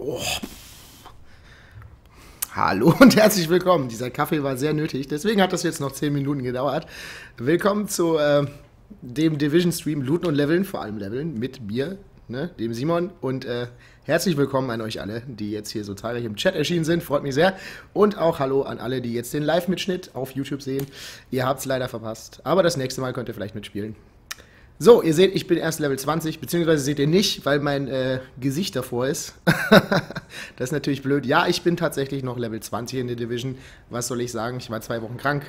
Oh. Hallo und herzlich willkommen. Dieser Kaffee war sehr nötig, deswegen hat das jetzt noch 10 Minuten gedauert. Willkommen zu äh, dem Division Stream Looten und Leveln, vor allem Leveln, mit mir, ne, dem Simon. Und äh, herzlich willkommen an euch alle, die jetzt hier so zahlreich im Chat erschienen sind. Freut mich sehr. Und auch Hallo an alle, die jetzt den Live-Mitschnitt auf YouTube sehen. Ihr habt es leider verpasst, aber das nächste Mal könnt ihr vielleicht mitspielen. So, ihr seht, ich bin erst Level 20, beziehungsweise seht ihr nicht, weil mein äh, Gesicht davor ist. das ist natürlich blöd. Ja, ich bin tatsächlich noch Level 20 in der Division. Was soll ich sagen? Ich war zwei Wochen krank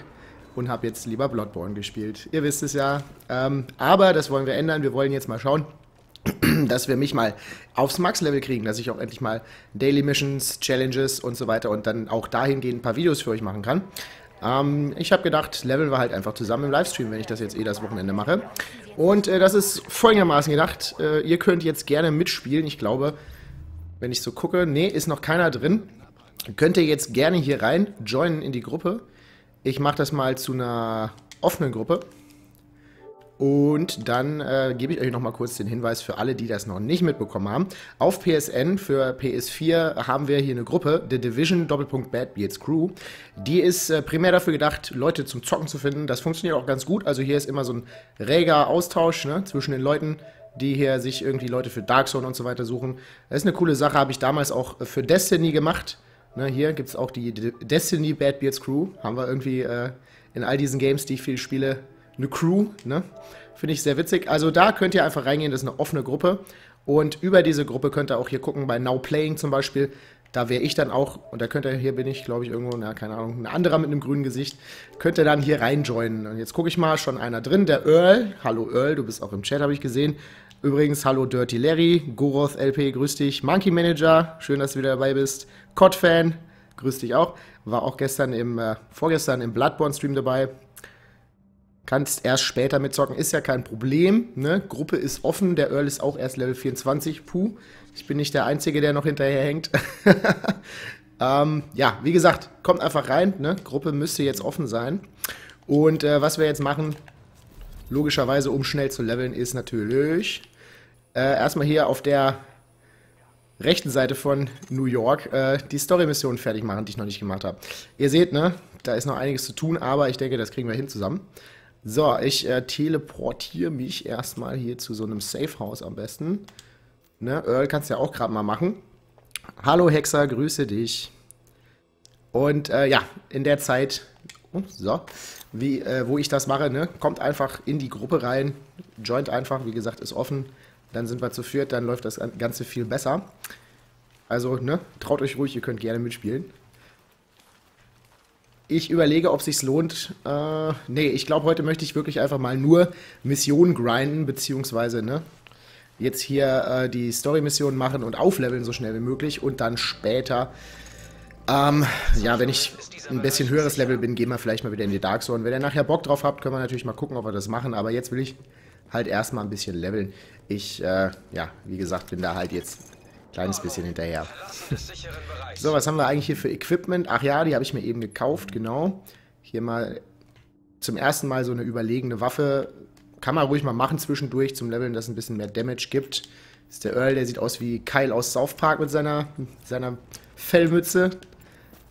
und habe jetzt lieber Bloodborne gespielt. Ihr wisst es ja. Ähm, aber das wollen wir ändern. Wir wollen jetzt mal schauen, dass wir mich mal aufs Max-Level kriegen, dass ich auch endlich mal Daily Missions, Challenges und so weiter und dann auch dahingehend ein paar Videos für euch machen kann. Ähm, ich habe gedacht, leveln wir halt einfach zusammen im Livestream, wenn ich das jetzt eh das Wochenende mache. Und äh, das ist folgendermaßen gedacht. Äh, ihr könnt jetzt gerne mitspielen. Ich glaube, wenn ich so gucke, nee, ist noch keiner drin. Könnt ihr jetzt gerne hier rein joinen in die Gruppe. Ich mache das mal zu einer offenen Gruppe. Und dann äh, gebe ich euch noch mal kurz den Hinweis für alle, die das noch nicht mitbekommen haben. Auf PSN für PS4 haben wir hier eine Gruppe, The Division Doppelpunkt Bad Beards Crew. Die ist äh, primär dafür gedacht, Leute zum Zocken zu finden. Das funktioniert auch ganz gut. Also hier ist immer so ein reger Austausch ne, zwischen den Leuten, die hier sich irgendwie Leute für Dark Zone und so weiter suchen. Das ist eine coole Sache, habe ich damals auch für Destiny gemacht. Ne, hier gibt es auch die Destiny Bad Beards Crew. Haben wir irgendwie äh, in all diesen Games, die ich viel spiele, eine Crew, ne? Finde ich sehr witzig. Also da könnt ihr einfach reingehen, das ist eine offene Gruppe. Und über diese Gruppe könnt ihr auch hier gucken, bei Now Playing zum Beispiel. Da wäre ich dann auch, und da könnt ihr, hier bin ich, glaube ich, irgendwo, na, keine Ahnung, ein anderer mit einem grünen Gesicht, könnt ihr dann hier reinjoinen. Und jetzt gucke ich mal, schon einer drin, der Earl. Hallo Earl, du bist auch im Chat, habe ich gesehen. Übrigens, hallo Dirty Larry, Goroth LP, grüß dich. Monkey Manager, schön, dass du wieder dabei bist. COD-Fan, grüß dich auch. War auch gestern im, äh, vorgestern im Bloodborne-Stream dabei. Kannst erst später mitzocken, ist ja kein Problem. Ne? Gruppe ist offen, der Earl ist auch erst Level 24. Puh, ich bin nicht der Einzige, der noch hinterher hängt. ähm, ja, wie gesagt, kommt einfach rein. Ne? Gruppe müsste jetzt offen sein. Und äh, was wir jetzt machen, logischerweise, um schnell zu leveln, ist natürlich äh, erstmal hier auf der rechten Seite von New York äh, die Story-Mission fertig machen, die ich noch nicht gemacht habe. Ihr seht, ne, da ist noch einiges zu tun, aber ich denke, das kriegen wir hin zusammen. So, ich äh, teleportiere mich erstmal hier zu so einem Safe House am besten. Ne, Earl kannst du ja auch gerade mal machen. Hallo Hexer, grüße dich. Und äh, ja, in der Zeit, so, wie, äh, wo ich das mache, ne, kommt einfach in die Gruppe rein, joint einfach, wie gesagt, ist offen. Dann sind wir zu viert, dann läuft das Ganze viel besser. Also, ne, traut euch ruhig, ihr könnt gerne mitspielen. Ich überlege, ob es sich lohnt. Äh, nee, ich glaube, heute möchte ich wirklich einfach mal nur Missionen grinden, beziehungsweise, ne, jetzt hier äh, die Story-Missionen machen und aufleveln so schnell wie möglich und dann später, ähm, ja, wenn ich ein bisschen höheres Level bin, gehen wir vielleicht mal wieder in die Dark Zone. Wenn ihr nachher Bock drauf habt, können wir natürlich mal gucken, ob wir das machen, aber jetzt will ich halt erstmal ein bisschen leveln. Ich, äh, ja, wie gesagt, bin da halt jetzt Kleines bisschen hinterher. so, was haben wir eigentlich hier für Equipment? Ach ja, die habe ich mir eben gekauft, genau. Hier mal zum ersten Mal so eine überlegene Waffe. Kann man ruhig mal machen zwischendurch zum Leveln, dass es ein bisschen mehr Damage gibt. Das ist der Earl, der sieht aus wie Kyle aus South Park mit seiner, seiner Fellmütze.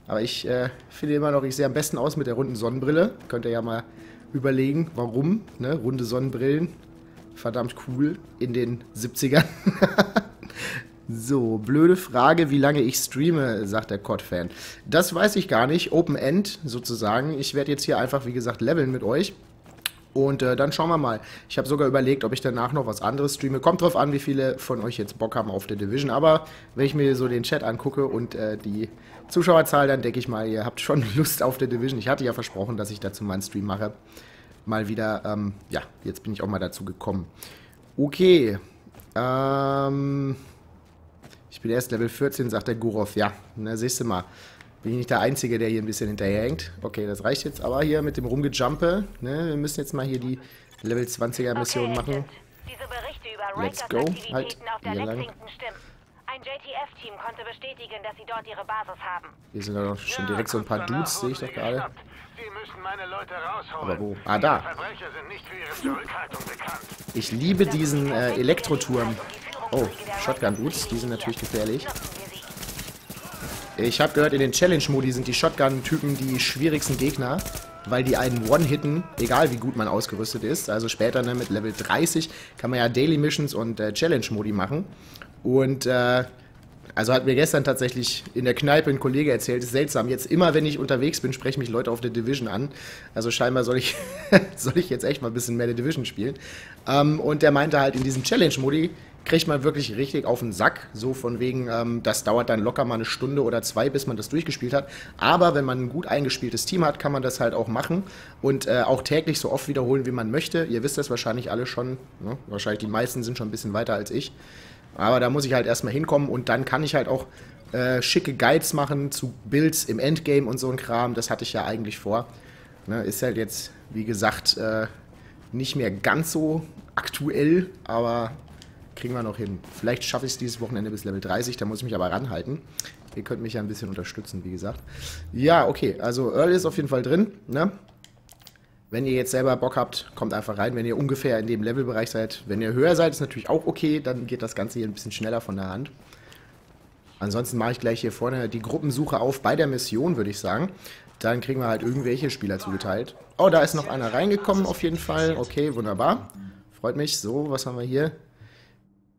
Aber ich äh, finde immer noch, ich sehe am besten aus mit der runden Sonnenbrille. Könnt ihr ja mal überlegen, warum. Ne? Runde Sonnenbrillen. Verdammt cool in den 70ern. So, blöde Frage, wie lange ich streame, sagt der COD-Fan. Das weiß ich gar nicht. Open End sozusagen. Ich werde jetzt hier einfach, wie gesagt, leveln mit euch. Und äh, dann schauen wir mal. Ich habe sogar überlegt, ob ich danach noch was anderes streame. Kommt drauf an, wie viele von euch jetzt Bock haben auf der Division. Aber wenn ich mir so den Chat angucke und äh, die Zuschauerzahl, dann denke ich mal, ihr habt schon Lust auf der Division. Ich hatte ja versprochen, dass ich dazu meinen Stream mache. Mal wieder, ähm, ja, jetzt bin ich auch mal dazu gekommen. Okay. Ähm, ich bin erst Level 14, sagt der Gurov. Ja, na siehst du mal. Bin ich nicht der Einzige, der hier ein bisschen hinterherhängt. Okay, das reicht jetzt aber hier mit dem Rumgejumpe. Ne, wir müssen jetzt mal hier die Level 20er Mission okay, machen. Let's go. Halt, hier lang. Ein JTF-Team konnte bestätigen, dass sie dort ihre Basis haben. Hier sind doch schon direkt so ein paar Dudes, sehe ich doch gerade. Aber wo? Ah, da. Ich liebe diesen äh, Elektroturm. Oh, Shotgun-Boots, die sind natürlich gefährlich. Ich habe gehört, in den Challenge-Modi sind die Shotgun-Typen die schwierigsten Gegner, weil die einen One-Hitten, egal wie gut man ausgerüstet ist. Also später ne, mit Level 30 kann man ja Daily Missions und äh, Challenge-Modi machen. Und äh, also hat mir gestern tatsächlich in der Kneipe ein Kollege erzählt, ist seltsam. Jetzt immer, wenn ich unterwegs bin, sprechen mich Leute auf der Division an. Also scheinbar soll ich, soll ich jetzt echt mal ein bisschen mehr der Division spielen. Ähm, und der meinte halt, in diesem Challenge-Modi kriegt man wirklich richtig auf den Sack. So von wegen, ähm, das dauert dann locker mal eine Stunde oder zwei, bis man das durchgespielt hat. Aber wenn man ein gut eingespieltes Team hat, kann man das halt auch machen und äh, auch täglich so oft wiederholen, wie man möchte. Ihr wisst das wahrscheinlich alle schon. Ne? Wahrscheinlich die meisten sind schon ein bisschen weiter als ich. Aber da muss ich halt erstmal hinkommen und dann kann ich halt auch äh, schicke Guides machen zu Builds im Endgame und so ein Kram. Das hatte ich ja eigentlich vor. Ne, ist halt jetzt, wie gesagt, äh, nicht mehr ganz so aktuell, aber kriegen wir noch hin. Vielleicht schaffe ich es dieses Wochenende bis Level 30, da muss ich mich aber ranhalten. Ihr könnt mich ja ein bisschen unterstützen, wie gesagt. Ja, okay, also Earl ist auf jeden Fall drin. Ne? Wenn ihr jetzt selber Bock habt, kommt einfach rein. Wenn ihr ungefähr in dem Levelbereich seid, wenn ihr höher seid, ist natürlich auch okay. Dann geht das Ganze hier ein bisschen schneller von der Hand. Ansonsten mache ich gleich hier vorne die Gruppensuche auf bei der Mission, würde ich sagen. Dann kriegen wir halt irgendwelche Spieler zugeteilt. Oh, da ist noch einer reingekommen auf jeden Fall. Okay, wunderbar. Freut mich. So, was haben wir hier?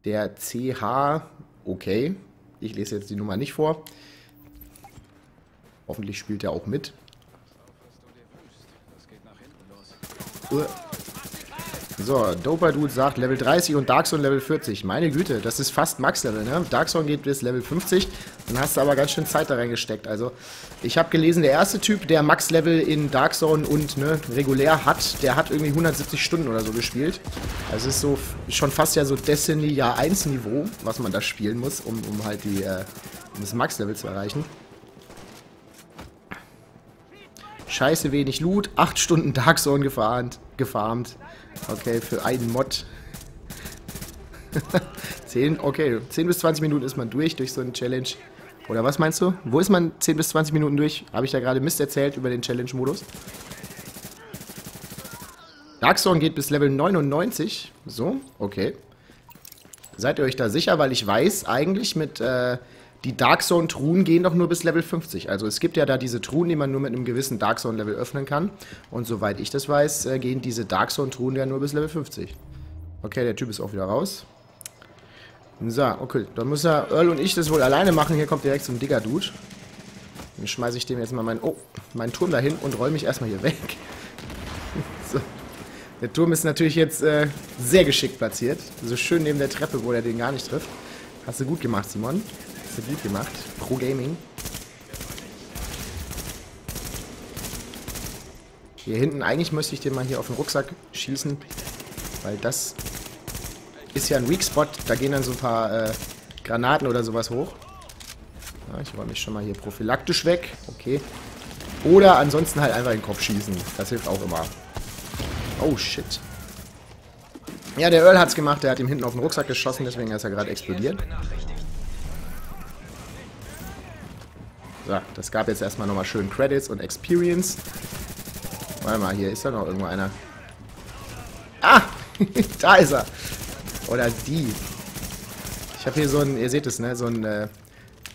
Der CH. Okay. Ich lese jetzt die Nummer nicht vor. Hoffentlich spielt er auch mit. So, Doper Dude sagt Level 30 und Darkzone Level 40. Meine Güte, das ist fast Max-Level, ne? Darkzone geht bis Level 50. Dann hast du aber ganz schön Zeit da reingesteckt. Also, ich habe gelesen, der erste Typ, der Max-Level in Darkzone und ne, regulär hat, der hat irgendwie 170 Stunden oder so gespielt. Also, es ist so schon fast ja so Destiny Jahr 1 Niveau, was man da spielen muss, um, um halt die, äh, um das Max-Level zu erreichen. Scheiße wenig Loot. 8 Stunden Dark Zone gefarmt. gefarmt. Okay, für einen Mod. 10, okay, 10 bis 20 Minuten ist man durch, durch so eine Challenge. Oder was meinst du? Wo ist man 10 bis 20 Minuten durch? Habe ich da gerade Mist erzählt über den Challenge-Modus? Darkstone geht bis Level 99. So, okay. Seid ihr euch da sicher? Weil ich weiß eigentlich mit äh, die Dark Zone Truhen gehen doch nur bis Level 50. Also es gibt ja da diese Truhen, die man nur mit einem gewissen Dark Zone Level öffnen kann. Und soweit ich das weiß, äh, gehen diese Dark Zone Truhen ja nur bis Level 50. Okay, der Typ ist auch wieder raus. So, okay, dann muss er Earl und ich das wohl alleine machen. Hier kommt direkt so ein Digger Dude. Dann schmeiße ich dem jetzt mal meinen, oh, meinen Turm dahin und räume mich erstmal hier weg. so. Der Turm ist natürlich jetzt äh, sehr geschickt platziert. So schön neben der Treppe, wo er den gar nicht trifft. Hast du gut gemacht, Simon. Gut gemacht. Pro Gaming. Hier hinten, eigentlich müsste ich den mal hier auf den Rucksack schießen. Weil das ist ja ein Weak Spot. Da gehen dann so ein paar äh, Granaten oder sowas hoch. Ja, ich räume mich schon mal hier prophylaktisch weg. Okay. Oder ansonsten halt einfach in den Kopf schießen. Das hilft auch immer. Oh, shit. Ja, der Earl hat's gemacht. Der hat ihm hinten auf den Rucksack geschossen. Deswegen ist er gerade explodiert. So, das gab jetzt erstmal nochmal schön Credits und Experience. Warte mal, hier ist da noch irgendwo einer. Ah! da ist er! Oder die. Ich habe hier so ein, ihr seht es, ne, so ein äh,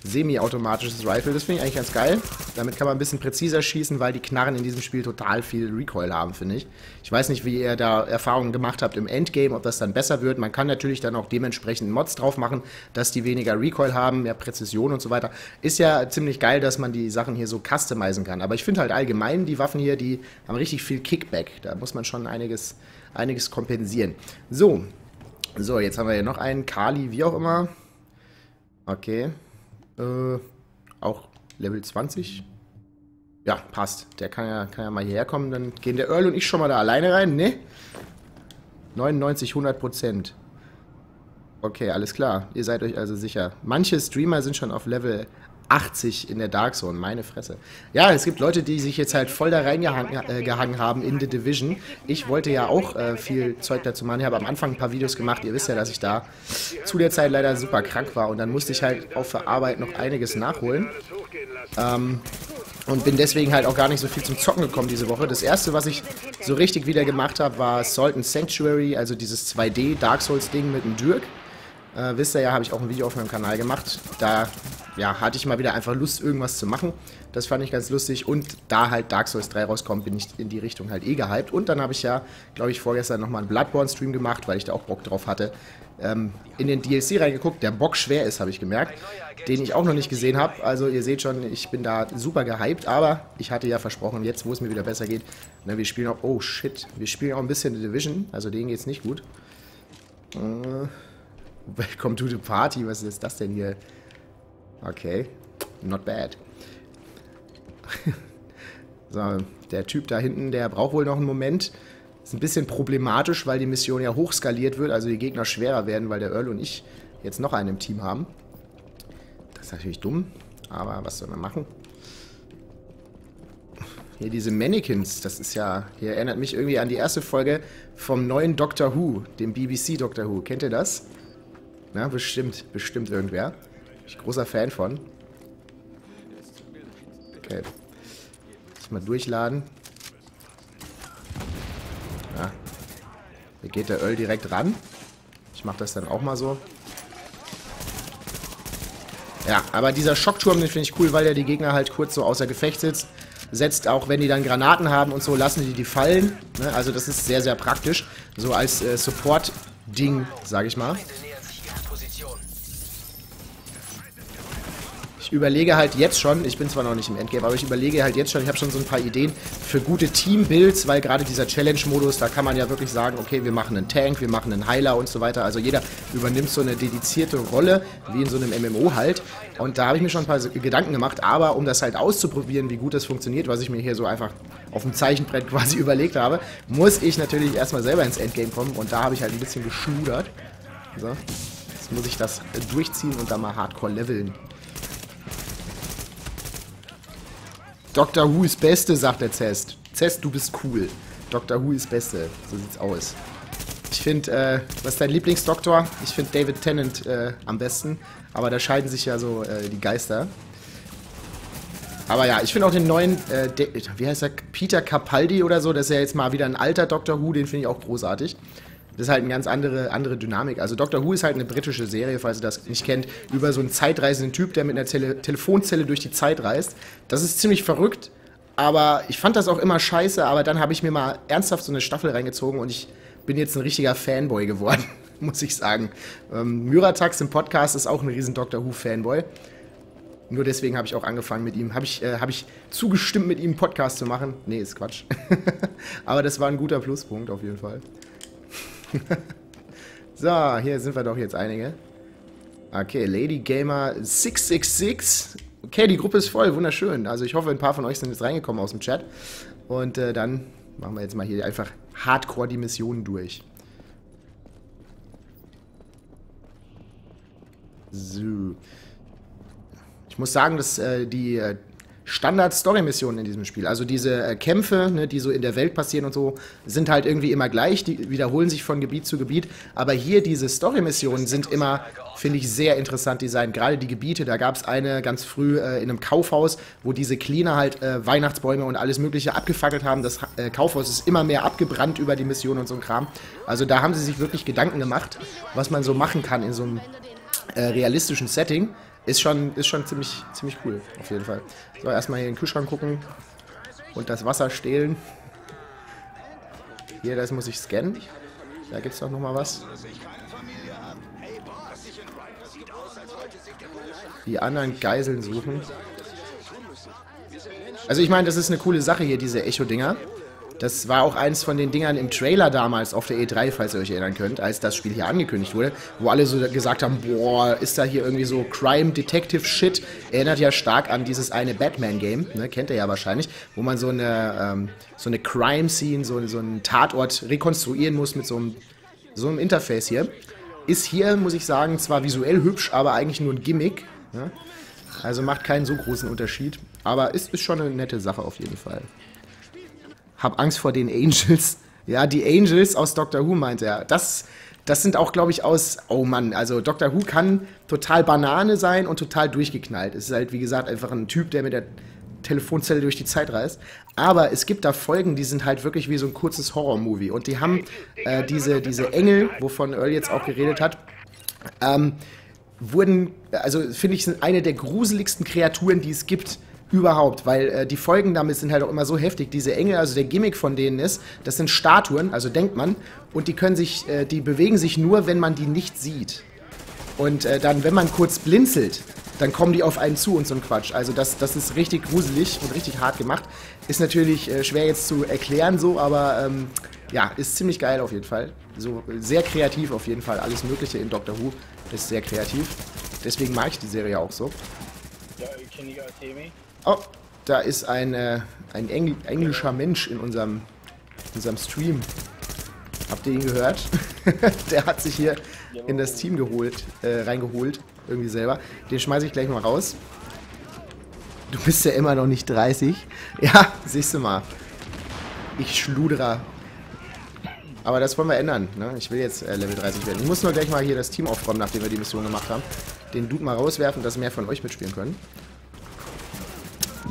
semi-automatisches Rifle. Das finde ich eigentlich ganz geil. Damit kann man ein bisschen präziser schießen, weil die Knarren in diesem Spiel total viel Recoil haben, finde ich. Ich weiß nicht, wie ihr da Erfahrungen gemacht habt im Endgame, ob das dann besser wird. Man kann natürlich dann auch dementsprechend Mods drauf machen, dass die weniger Recoil haben, mehr Präzision und so weiter. Ist ja ziemlich geil, dass man die Sachen hier so customizen kann. Aber ich finde halt allgemein, die Waffen hier, die haben richtig viel Kickback. Da muss man schon einiges, einiges kompensieren. So. So, jetzt haben wir hier noch einen. Kali, wie auch immer. Okay. Äh, auch Level 20. Ja, passt. Der kann ja, kann ja mal hierher kommen. Dann gehen der Earl und ich schon mal da alleine rein, ne? 99, 100 Prozent. Okay, alles klar. Ihr seid euch also sicher. Manche Streamer sind schon auf Level 80 in der Dark Zone, meine Fresse. Ja, es gibt Leute, die sich jetzt halt voll da reingehangen äh, haben in The Division. Ich wollte ja auch äh, viel Zeug dazu machen. Ich habe am Anfang ein paar Videos gemacht. Ihr wisst ja, dass ich da zu der Zeit leider super krank war. Und dann musste ich halt auch für Arbeit noch einiges nachholen. Ähm, und bin deswegen halt auch gar nicht so viel zum Zocken gekommen diese Woche. Das erste, was ich so richtig wieder gemacht habe, war Salt and Sanctuary, also dieses 2D Dark Souls Ding mit dem Dirk. Äh, wisst ihr ja, habe ich auch ein Video auf meinem Kanal gemacht. Da ja, hatte ich mal wieder einfach Lust, irgendwas zu machen. Das fand ich ganz lustig. Und da halt Dark Souls 3 rauskommt, bin ich in die Richtung halt eh gehypt. Und dann habe ich ja, glaube ich, vorgestern nochmal einen Bloodborne-Stream gemacht, weil ich da auch Bock drauf hatte. Ähm, in den DLC reingeguckt, der Bock schwer ist, habe ich gemerkt. Den ich auch noch nicht gesehen habe. Also ihr seht schon, ich bin da super gehypt. Aber ich hatte ja versprochen, jetzt, wo es mir wieder besser geht, ne, wir spielen auch, oh shit, wir spielen auch ein bisschen The Division. Also denen geht es nicht gut. Äh, Welcome to the Party, was ist das denn hier? Okay, not bad. so, der Typ da hinten, der braucht wohl noch einen Moment. Ist ein bisschen problematisch, weil die Mission ja hochskaliert wird, also die Gegner schwerer werden, weil der Earl und ich jetzt noch einen im Team haben. Das ist natürlich dumm, aber was soll man machen? Hier diese Mannequins, das ist ja, hier erinnert mich irgendwie an die erste Folge vom neuen Doctor Who, dem BBC Doctor Who. Kennt ihr das? Na, bestimmt, bestimmt irgendwer. Bin ich großer Fan von. Okay. Lass mal durchladen. Ja. Hier geht der Öl direkt ran. Ich mache das dann auch mal so. Ja, aber dieser Schockturm, den finde ich cool, weil der die Gegner halt kurz so außer Gefecht sitzt. Setzt auch, wenn die dann Granaten haben und so, lassen die die fallen. Ne? Also das ist sehr, sehr praktisch. So als äh, Support-Ding, sage ich mal. Überlege halt jetzt schon, ich bin zwar noch nicht im Endgame, aber ich überlege halt jetzt schon, ich habe schon so ein paar Ideen für gute Team-Builds, weil gerade dieser Challenge-Modus, da kann man ja wirklich sagen, okay, wir machen einen Tank, wir machen einen Heiler und so weiter. Also jeder übernimmt so eine dedizierte Rolle, wie in so einem MMO halt. Und da habe ich mir schon ein paar Gedanken gemacht, aber um das halt auszuprobieren, wie gut das funktioniert, was ich mir hier so einfach auf dem Zeichenbrett quasi überlegt habe, muss ich natürlich erstmal selber ins Endgame kommen und da habe ich halt ein bisschen geschludert. So. Jetzt muss ich das durchziehen und dann mal hardcore leveln. Dr. Who ist Beste, sagt der Zest. Zest, du bist cool. Dr. Who ist Beste. So sieht's aus. Ich finde, äh, was ist dein Lieblingsdoktor? Ich finde David Tennant äh, am besten. Aber da scheiden sich ja so äh, die Geister. Aber ja, ich finde auch den neuen, äh, wie heißt er, Peter Capaldi oder so, das ist ja jetzt mal wieder ein alter Doctor Who, den finde ich auch großartig. Das ist halt eine ganz andere, andere Dynamik. Also Doctor Who ist halt eine britische Serie, falls ihr das nicht kennt, über so einen zeitreisenden Typ, der mit einer Tele Telefonzelle durch die Zeit reist. Das ist ziemlich verrückt, aber ich fand das auch immer scheiße, aber dann habe ich mir mal ernsthaft so eine Staffel reingezogen und ich bin jetzt ein richtiger Fanboy geworden, muss ich sagen. Ähm, Myratax im Podcast ist auch ein riesen Doctor Who-Fanboy. Nur deswegen habe ich auch angefangen mit ihm. Habe ich, äh, hab ich zugestimmt, mit ihm einen Podcast zu machen? Nee, ist Quatsch. aber das war ein guter Pluspunkt auf jeden Fall. so, hier sind wir doch jetzt einige. Okay, Lady Gamer 666. Okay, die Gruppe ist voll, wunderschön. Also ich hoffe, ein paar von euch sind jetzt reingekommen aus dem Chat. Und äh, dann machen wir jetzt mal hier einfach hardcore die Missionen durch. So. Ich muss sagen, dass äh, die äh, Standard-Story-Missionen in diesem Spiel. Also diese äh, Kämpfe, ne, die so in der Welt passieren und so, sind halt irgendwie immer gleich, die wiederholen sich von Gebiet zu Gebiet. Aber hier diese Story-Missionen sind immer, finde ich, sehr interessant designt. Gerade die Gebiete, da gab es eine ganz früh äh, in einem Kaufhaus, wo diese Cleaner halt äh, Weihnachtsbäume und alles Mögliche abgefackelt haben. Das äh, Kaufhaus ist immer mehr abgebrannt über die Mission und so ein Kram. Also da haben sie sich wirklich Gedanken gemacht, was man so machen kann in so einem äh, realistischen Setting. Ist schon, ist schon ziemlich, ziemlich cool, auf jeden Fall. So, erstmal hier in den Kühlschrank gucken und das Wasser stehlen. Hier, das muss ich scannen. Da gibt es doch nochmal was. Die anderen Geiseln suchen. Also ich meine, das ist eine coole Sache hier, diese Echo-Dinger. Das war auch eins von den Dingern im Trailer damals auf der E3, falls ihr euch erinnern könnt, als das Spiel hier angekündigt wurde, wo alle so gesagt haben, boah, ist da hier irgendwie so Crime Detective Shit. Erinnert ja stark an dieses eine Batman Game, ne, kennt ihr ja wahrscheinlich, wo man so eine ähm, so eine Crime Scene, so, so einen Tatort rekonstruieren muss mit so einem so einem Interface hier. Ist hier, muss ich sagen, zwar visuell hübsch, aber eigentlich nur ein Gimmick. Ne? Also macht keinen so großen Unterschied. Aber ist, ist schon eine nette Sache auf jeden Fall. Hab Angst vor den Angels. Ja, die Angels aus Doctor Who meint er. Das, das sind auch, glaube ich, aus. Oh Mann, also Doctor Who kann total Banane sein und total durchgeknallt. Es ist halt, wie gesagt, einfach ein Typ, der mit der Telefonzelle durch die Zeit reist. Aber es gibt da Folgen, die sind halt wirklich wie so ein kurzes Horror-Movie. Und die haben äh, diese, diese Engel, wovon Earl jetzt auch geredet hat, ähm, wurden, also finde ich, sind eine der gruseligsten Kreaturen, die es gibt überhaupt, weil äh, die Folgen damit sind halt auch immer so heftig. Diese Engel, also der Gimmick von denen ist, das sind Statuen, also denkt man, und die können sich, äh, die bewegen sich nur, wenn man die nicht sieht. Und äh, dann, wenn man kurz blinzelt, dann kommen die auf einen zu und so ein Quatsch. Also das, das ist richtig gruselig und richtig hart gemacht. Ist natürlich äh, schwer jetzt zu erklären so, aber ähm, ja, ist ziemlich geil auf jeden Fall. So sehr kreativ auf jeden Fall. Alles Mögliche in Doctor Who ist sehr kreativ. Deswegen mag ich die Serie auch so. Oh, da ist ein, äh, ein Engl englischer Mensch in unserem, in unserem Stream. Habt ihr ihn gehört? Der hat sich hier in das Team geholt, äh, reingeholt. Irgendwie selber. Den schmeiße ich gleich mal raus. Du bist ja immer noch nicht 30. Ja, siehst du mal. Ich schluderer. Aber das wollen wir ändern. Ne? Ich will jetzt äh, Level 30 werden. Ich muss nur gleich mal hier das Team aufräumen, nachdem wir die Mission gemacht haben. Den Dude mal rauswerfen, dass mehr von euch mitspielen können.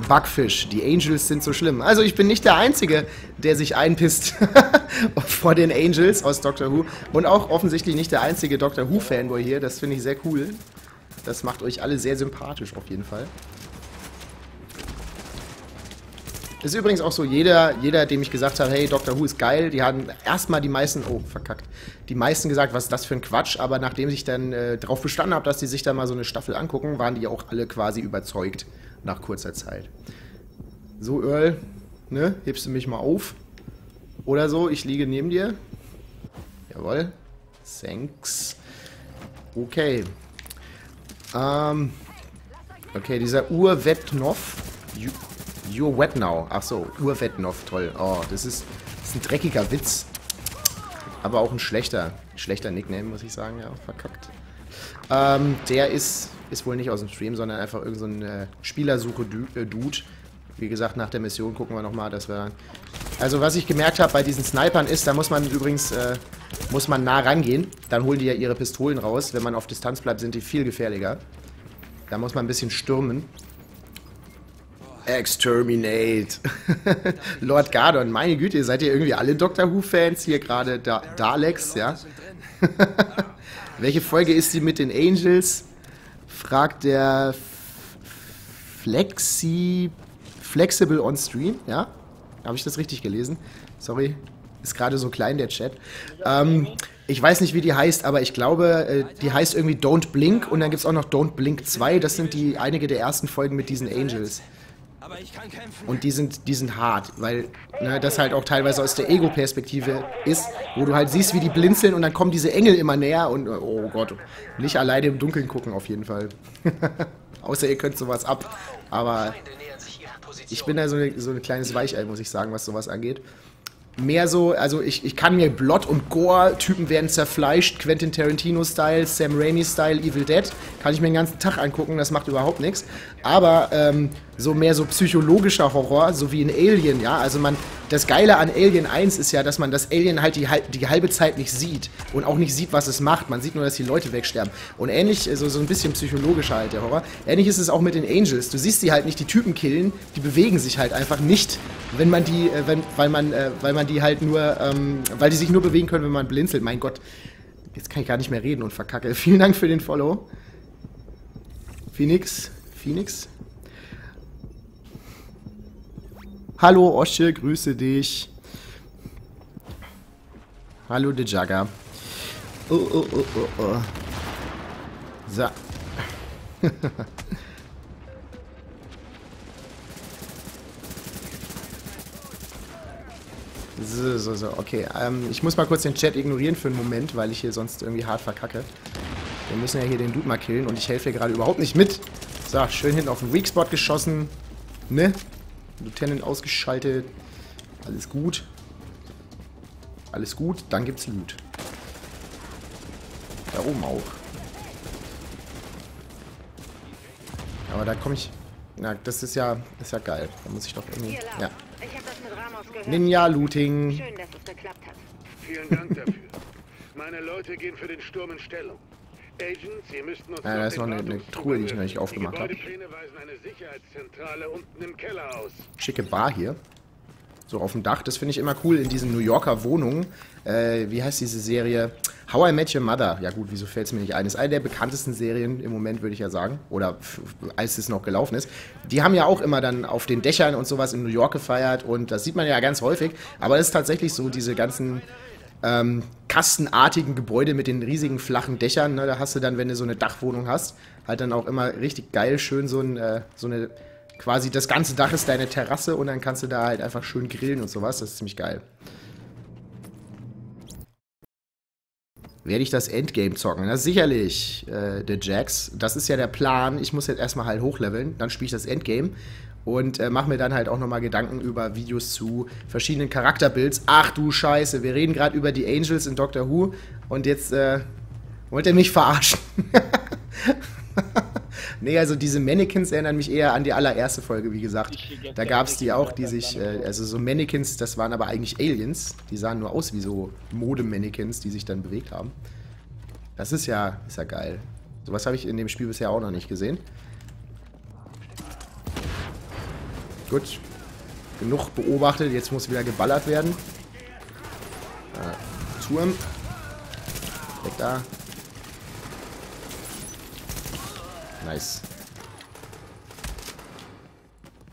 Bugfish. Die Angels sind so schlimm. Also ich bin nicht der Einzige, der sich einpisst vor den Angels aus Doctor Who. Und auch offensichtlich nicht der einzige Doctor Who-Fanboy hier. Das finde ich sehr cool. Das macht euch alle sehr sympathisch auf jeden Fall. Ist übrigens auch so, jeder, jeder, dem ich gesagt habe, hey, Doctor Who ist geil, die haben erstmal die meisten, oh, verkackt, die meisten gesagt, was ist das für ein Quatsch, aber nachdem ich dann äh, darauf bestanden habe, dass die sich da mal so eine Staffel angucken, waren die auch alle quasi überzeugt nach kurzer Zeit. So, Earl, ne, hebst du mich mal auf? Oder so, ich liege neben dir. Jawohl. Thanks. Okay. Ähm. Okay, dieser Urwetnov. You're wet now. Ach so, Urwetnov, toll. Oh, das ist, das ist ein dreckiger Witz. Aber auch ein schlechter, schlechter Nickname, muss ich sagen. Ja, verkackt. Ähm, der ist, ist wohl nicht aus dem Stream, sondern einfach irgendein so äh, Spielersuche-Dude. Wie gesagt, nach der Mission gucken wir nochmal, dass wir... Also was ich gemerkt habe bei diesen Snipern ist, da muss man übrigens äh, muss man nah rangehen. Dann holen die ja ihre Pistolen raus. Wenn man auf Distanz bleibt, sind die viel gefährlicher. Da muss man ein bisschen stürmen. Exterminate. Lord Gardon, meine Güte, seid ihr irgendwie alle Doctor Who-Fans hier gerade? Da Daleks, ja? Welche Folge ist die mit den Angels? Fragt der Flexi Flexible on Stream, ja? Habe ich das richtig gelesen? Sorry, ist gerade so klein der Chat. Ähm, ich weiß nicht, wie die heißt, aber ich glaube, äh, die heißt irgendwie Don't Blink und dann gibt es auch noch Don't Blink 2. Das sind die einige der ersten Folgen mit diesen Angels. Und die sind, die sind hart, weil ne, das halt auch teilweise aus der Ego-Perspektive ist, wo du halt siehst, wie die blinzeln und dann kommen diese Engel immer näher und oh Gott, nicht alleine im Dunkeln gucken auf jeden Fall. Außer ihr könnt sowas ab. Aber ich bin da so, eine, so ein kleines Weichei, muss ich sagen, was sowas angeht mehr so, also ich, ich kann mir Blood und Gore, Typen werden zerfleischt, Quentin Tarantino-Style, Sam Raimi-Style, Evil Dead, kann ich mir den ganzen Tag angucken, das macht überhaupt nichts. Aber ähm, so mehr so psychologischer Horror, so wie in Alien, ja, also man, das Geile an Alien 1 ist ja, dass man das Alien halt die, die halbe Zeit nicht sieht und auch nicht sieht, was es macht. Man sieht nur, dass die Leute wegsterben. Und ähnlich, so, so ein bisschen psychologischer halt der Horror. Ähnlich ist es auch mit den Angels. Du siehst die halt nicht die Typen killen, die bewegen sich halt einfach nicht, wenn man die, äh, wenn, weil man, äh, weil man die halt nur, ähm, weil die sich nur bewegen können, wenn man blinzelt. Mein Gott, jetzt kann ich gar nicht mehr reden und verkacke. Vielen Dank für den Follow. Phoenix, Phoenix, Hallo Osche, grüße dich. Hallo De Jagger. Oh, oh, oh, oh, oh. So. so, so, so, okay. Ähm, ich muss mal kurz den Chat ignorieren für einen Moment, weil ich hier sonst irgendwie hart verkacke. Wir müssen ja hier den Dude mal killen und ich helfe hier gerade überhaupt nicht mit. So, schön hinten auf den Weak Spot geschossen. Ne? Lieutenant ausgeschaltet. Alles gut. Alles gut, dann gibt's Loot. Da oben auch. Aber da komme ich... Na, das ist ja, das ist ja geil. Da muss ich doch irgendwie... Ja. Ninja-Looting. Schön, dass es geklappt hat. Vielen Dank dafür. Meine Leute gehen für den Sturm in Stellung. Agents, uns ja, da ist noch eine, eine Truhe, die ich noch nicht aufgemacht habe. Schicke Bar hier. so auf dem Dach. Das finde ich immer cool in diesen New Yorker Wohnungen. Äh, wie heißt diese Serie? How I Met Your Mother. Ja gut, wieso fällt es mir nicht ein? Ist eine der bekanntesten Serien im Moment, würde ich ja sagen. Oder als es noch gelaufen ist. Die haben ja auch immer dann auf den Dächern und sowas in New York gefeiert. Und das sieht man ja ganz häufig. Aber es ist tatsächlich so, diese ganzen ähm, kastenartigen Gebäude mit den riesigen flachen Dächern. Ne? Da hast du dann, wenn du so eine Dachwohnung hast, halt dann auch immer richtig geil schön so, ein, äh, so eine quasi das ganze Dach ist deine Terrasse und dann kannst du da halt einfach schön grillen und sowas. Das ist ziemlich geil. Werde ich das Endgame zocken? Na sicherlich, äh, der Jax. Das ist ja der Plan. Ich muss jetzt erstmal halt hochleveln, dann spiele ich das Endgame und äh, mache mir dann halt auch nochmal Gedanken über Videos zu verschiedenen Charakterbuilds. Ach du Scheiße, wir reden gerade über die Angels in Doctor Who und jetzt äh, wollt ihr mich verarschen. nee, also diese Mannequins erinnern mich eher an die allererste Folge, wie gesagt. Da gab es die auch, die sich, äh, also so Mannequins, das waren aber eigentlich Aliens. Die sahen nur aus wie so Modemannequins, die sich dann bewegt haben. Das ist ja, ist ja geil. Sowas habe ich in dem Spiel bisher auch noch nicht gesehen. Gut. Genug beobachtet, jetzt muss wieder geballert werden. Äh, Turm. Weg da. Nice.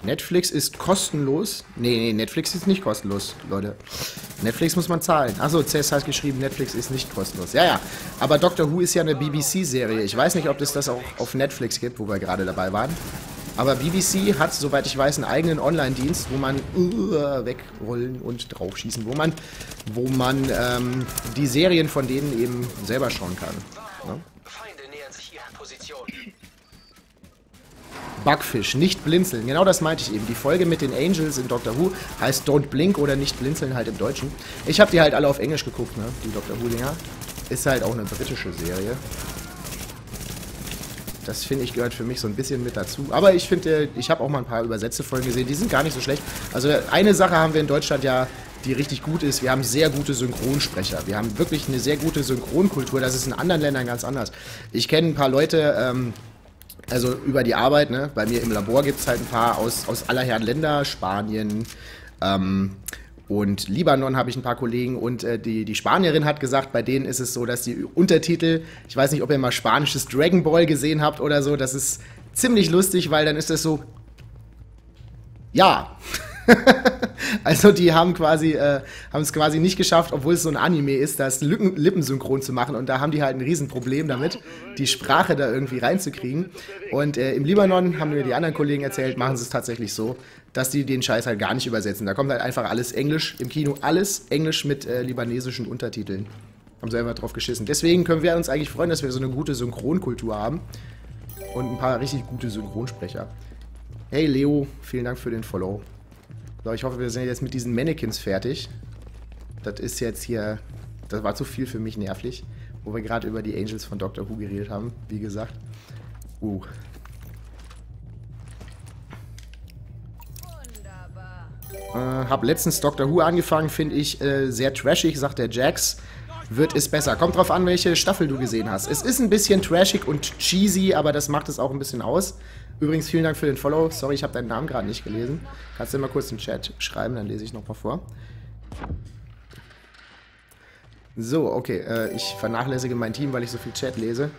Netflix ist kostenlos. Nee, nee, Netflix ist nicht kostenlos, Leute. Netflix muss man zahlen. Achso, CS hat geschrieben, Netflix ist nicht kostenlos. Ja, ja. Aber Doctor Who ist ja eine BBC-Serie. Ich weiß nicht, ob es das auch auf Netflix gibt, wo wir gerade dabei waren. Aber BBC hat, soweit ich weiß, einen eigenen Online-Dienst, wo man uh, wegrollen und draufschießen, wo man, wo man ähm, die Serien von denen eben selber schauen kann. Ne? Bugfish, nicht blinzeln. Genau das meinte ich eben. Die Folge mit den Angels in Doctor Who heißt Don't Blink oder nicht blinzeln halt im Deutschen. Ich habe die halt alle auf Englisch geguckt, ne? Die Doctor Who-Dinger. Ist halt auch eine britische Serie. Das finde ich gehört für mich so ein bisschen mit dazu. Aber ich finde, ich habe auch mal ein paar übersetzte Folgen gesehen, die sind gar nicht so schlecht. Also eine Sache haben wir in Deutschland ja, die richtig gut ist. Wir haben sehr gute Synchronsprecher. Wir haben wirklich eine sehr gute Synchronkultur. Das ist in anderen Ländern ganz anders. Ich kenne ein paar Leute, ähm, also über die Arbeit, ne? Bei mir im Labor gibt es halt ein paar aus, aus aller Herren Länder, Spanien, ähm, und Libanon habe ich ein paar Kollegen und äh, die, die Spanierin hat gesagt, bei denen ist es so, dass die Untertitel, ich weiß nicht, ob ihr mal spanisches Dragon Ball gesehen habt oder so, das ist ziemlich lustig, weil dann ist das so, ja. also die haben quasi, äh, haben es quasi nicht geschafft, obwohl es so ein Anime ist, das Lücken, Lippensynchron zu machen und da haben die halt ein Riesenproblem damit, die Sprache da irgendwie reinzukriegen. Und äh, im Libanon haben mir die anderen Kollegen erzählt, machen sie es tatsächlich so, dass die den Scheiß halt gar nicht übersetzen. Da kommt halt einfach alles Englisch im Kino, alles Englisch mit äh, libanesischen Untertiteln. Haben sie einfach drauf geschissen. Deswegen können wir uns eigentlich freuen, dass wir so eine gute Synchronkultur haben. Und ein paar richtig gute Synchronsprecher. Hey Leo, vielen Dank für den Follow. So, ich hoffe, wir sind jetzt mit diesen Mannequins fertig. Das ist jetzt hier... Das war zu viel für mich nervlich. Wo wir gerade über die Angels von Doctor Who geredet haben, wie gesagt. Uh, Äh, hab letztens Doctor Who angefangen, finde ich äh, sehr trashig, sagt der Jax. Wird es besser. Kommt drauf an, welche Staffel du gesehen hast. Es ist ein bisschen trashig und cheesy, aber das macht es auch ein bisschen aus. Übrigens, vielen Dank für den Follow. Sorry, ich habe deinen Namen gerade nicht gelesen. Kannst du mal kurz im Chat schreiben, dann lese ich nochmal vor. So, okay. Äh, ich vernachlässige mein Team, weil ich so viel Chat lese.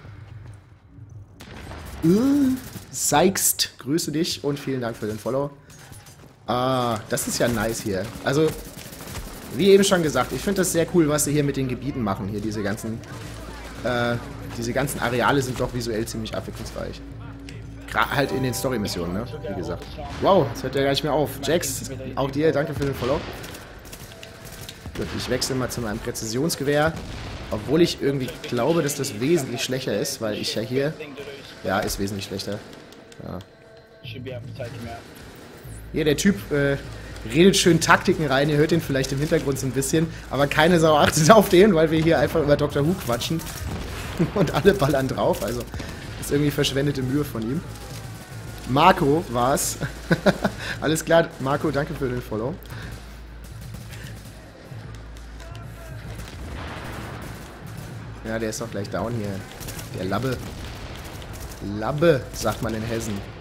Uh, Seikst, grüße dich und vielen Dank für den Follow. Ah, das ist ja nice hier. Also, wie eben schon gesagt, ich finde das sehr cool, was sie hier mit den Gebieten machen. Hier diese ganzen, äh, diese ganzen Areale sind doch visuell ziemlich abwechslungsreich. Gerade halt in den Story-Missionen, ne? Wie gesagt. Wow, das hört ja gar nicht mehr auf. Jax, auch dir, danke für den Follow. Gut, ich wechsle mal zu meinem Präzisionsgewehr. Obwohl ich irgendwie glaube, dass das wesentlich schlechter ist, weil ich ja hier... Ja, ist wesentlich schlechter. Ja. Hier, der Typ äh, redet schön Taktiken rein. Ihr hört ihn vielleicht im Hintergrund so ein bisschen. Aber keine Sau achtet auf den, weil wir hier einfach über Dr. Who quatschen. Und alle ballern drauf. Also, das ist irgendwie verschwendete Mühe von ihm. Marco war's. Alles klar, Marco, danke für den Follow. Ja, der ist doch gleich down hier. Der Labbe. Labbe, sagt man in Hessen.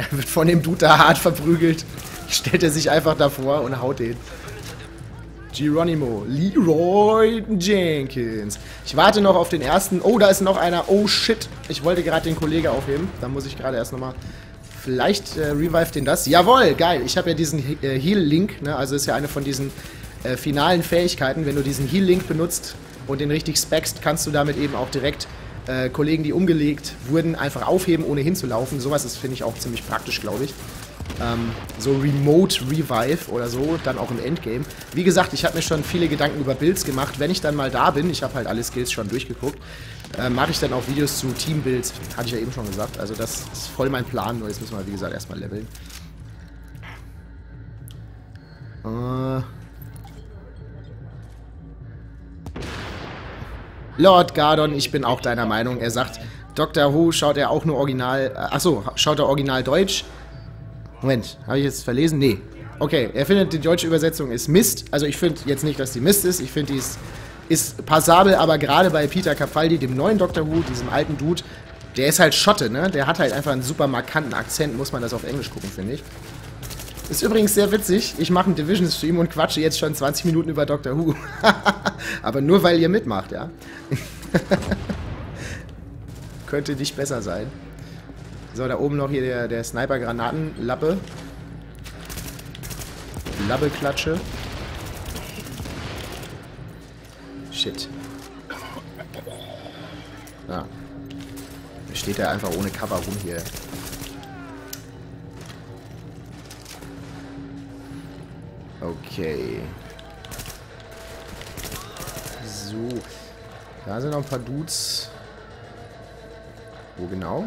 Er wird von dem Dude da hart verprügelt. Stellt er sich einfach davor und haut den. Geronimo. Leroy Jenkins. Ich warte noch auf den ersten. Oh, da ist noch einer. Oh, shit. Ich wollte gerade den Kollege aufheben. Da muss ich gerade erst nochmal... Vielleicht äh, revive den das. Jawohl, geil. Ich habe ja diesen äh, Heal-Link. Ne? Also ist ja eine von diesen äh, finalen Fähigkeiten. Wenn du diesen Heal-Link benutzt und den richtig speckst, kannst du damit eben auch direkt äh, Kollegen, die umgelegt wurden, einfach aufheben, ohne hinzulaufen. Sowas ist, finde ich, auch ziemlich praktisch, glaube ich. Ähm, so Remote Revive oder so, dann auch im Endgame. Wie gesagt, ich habe mir schon viele Gedanken über Builds gemacht. Wenn ich dann mal da bin, ich habe halt alle Skills schon durchgeguckt, äh, mache ich dann auch Videos zu Team-Builds. Hatte ich ja eben schon gesagt. Also das ist voll mein Plan, nur jetzt müssen wir, wie gesagt, erstmal leveln. Äh... Lord Gardon, ich bin auch deiner Meinung. Er sagt, Dr. Who schaut er auch nur original... Äh, achso, schaut er original Deutsch? Moment, habe ich jetzt verlesen? Nee. Okay, er findet, die deutsche Übersetzung ist Mist. Also ich finde jetzt nicht, dass die Mist ist. Ich finde, die ist, ist passabel, aber gerade bei Peter Capaldi, dem neuen Dr. Who, diesem alten Dude, der ist halt Schotte, ne? Der hat halt einfach einen super markanten Akzent, muss man das auf Englisch gucken, finde ich. Ist übrigens sehr witzig. Ich mache einen Division-Stream und quatsche jetzt schon 20 Minuten über Doctor Who. Aber nur, weil ihr mitmacht, ja. Könnte nicht besser sein. So, da oben noch hier der, der Sniper-Granatenlappe. Labbeklatsche. Shit. Ja. Da steht er einfach ohne Cover rum hier. Okay. So. Da sind noch ein paar Dudes. Wo genau?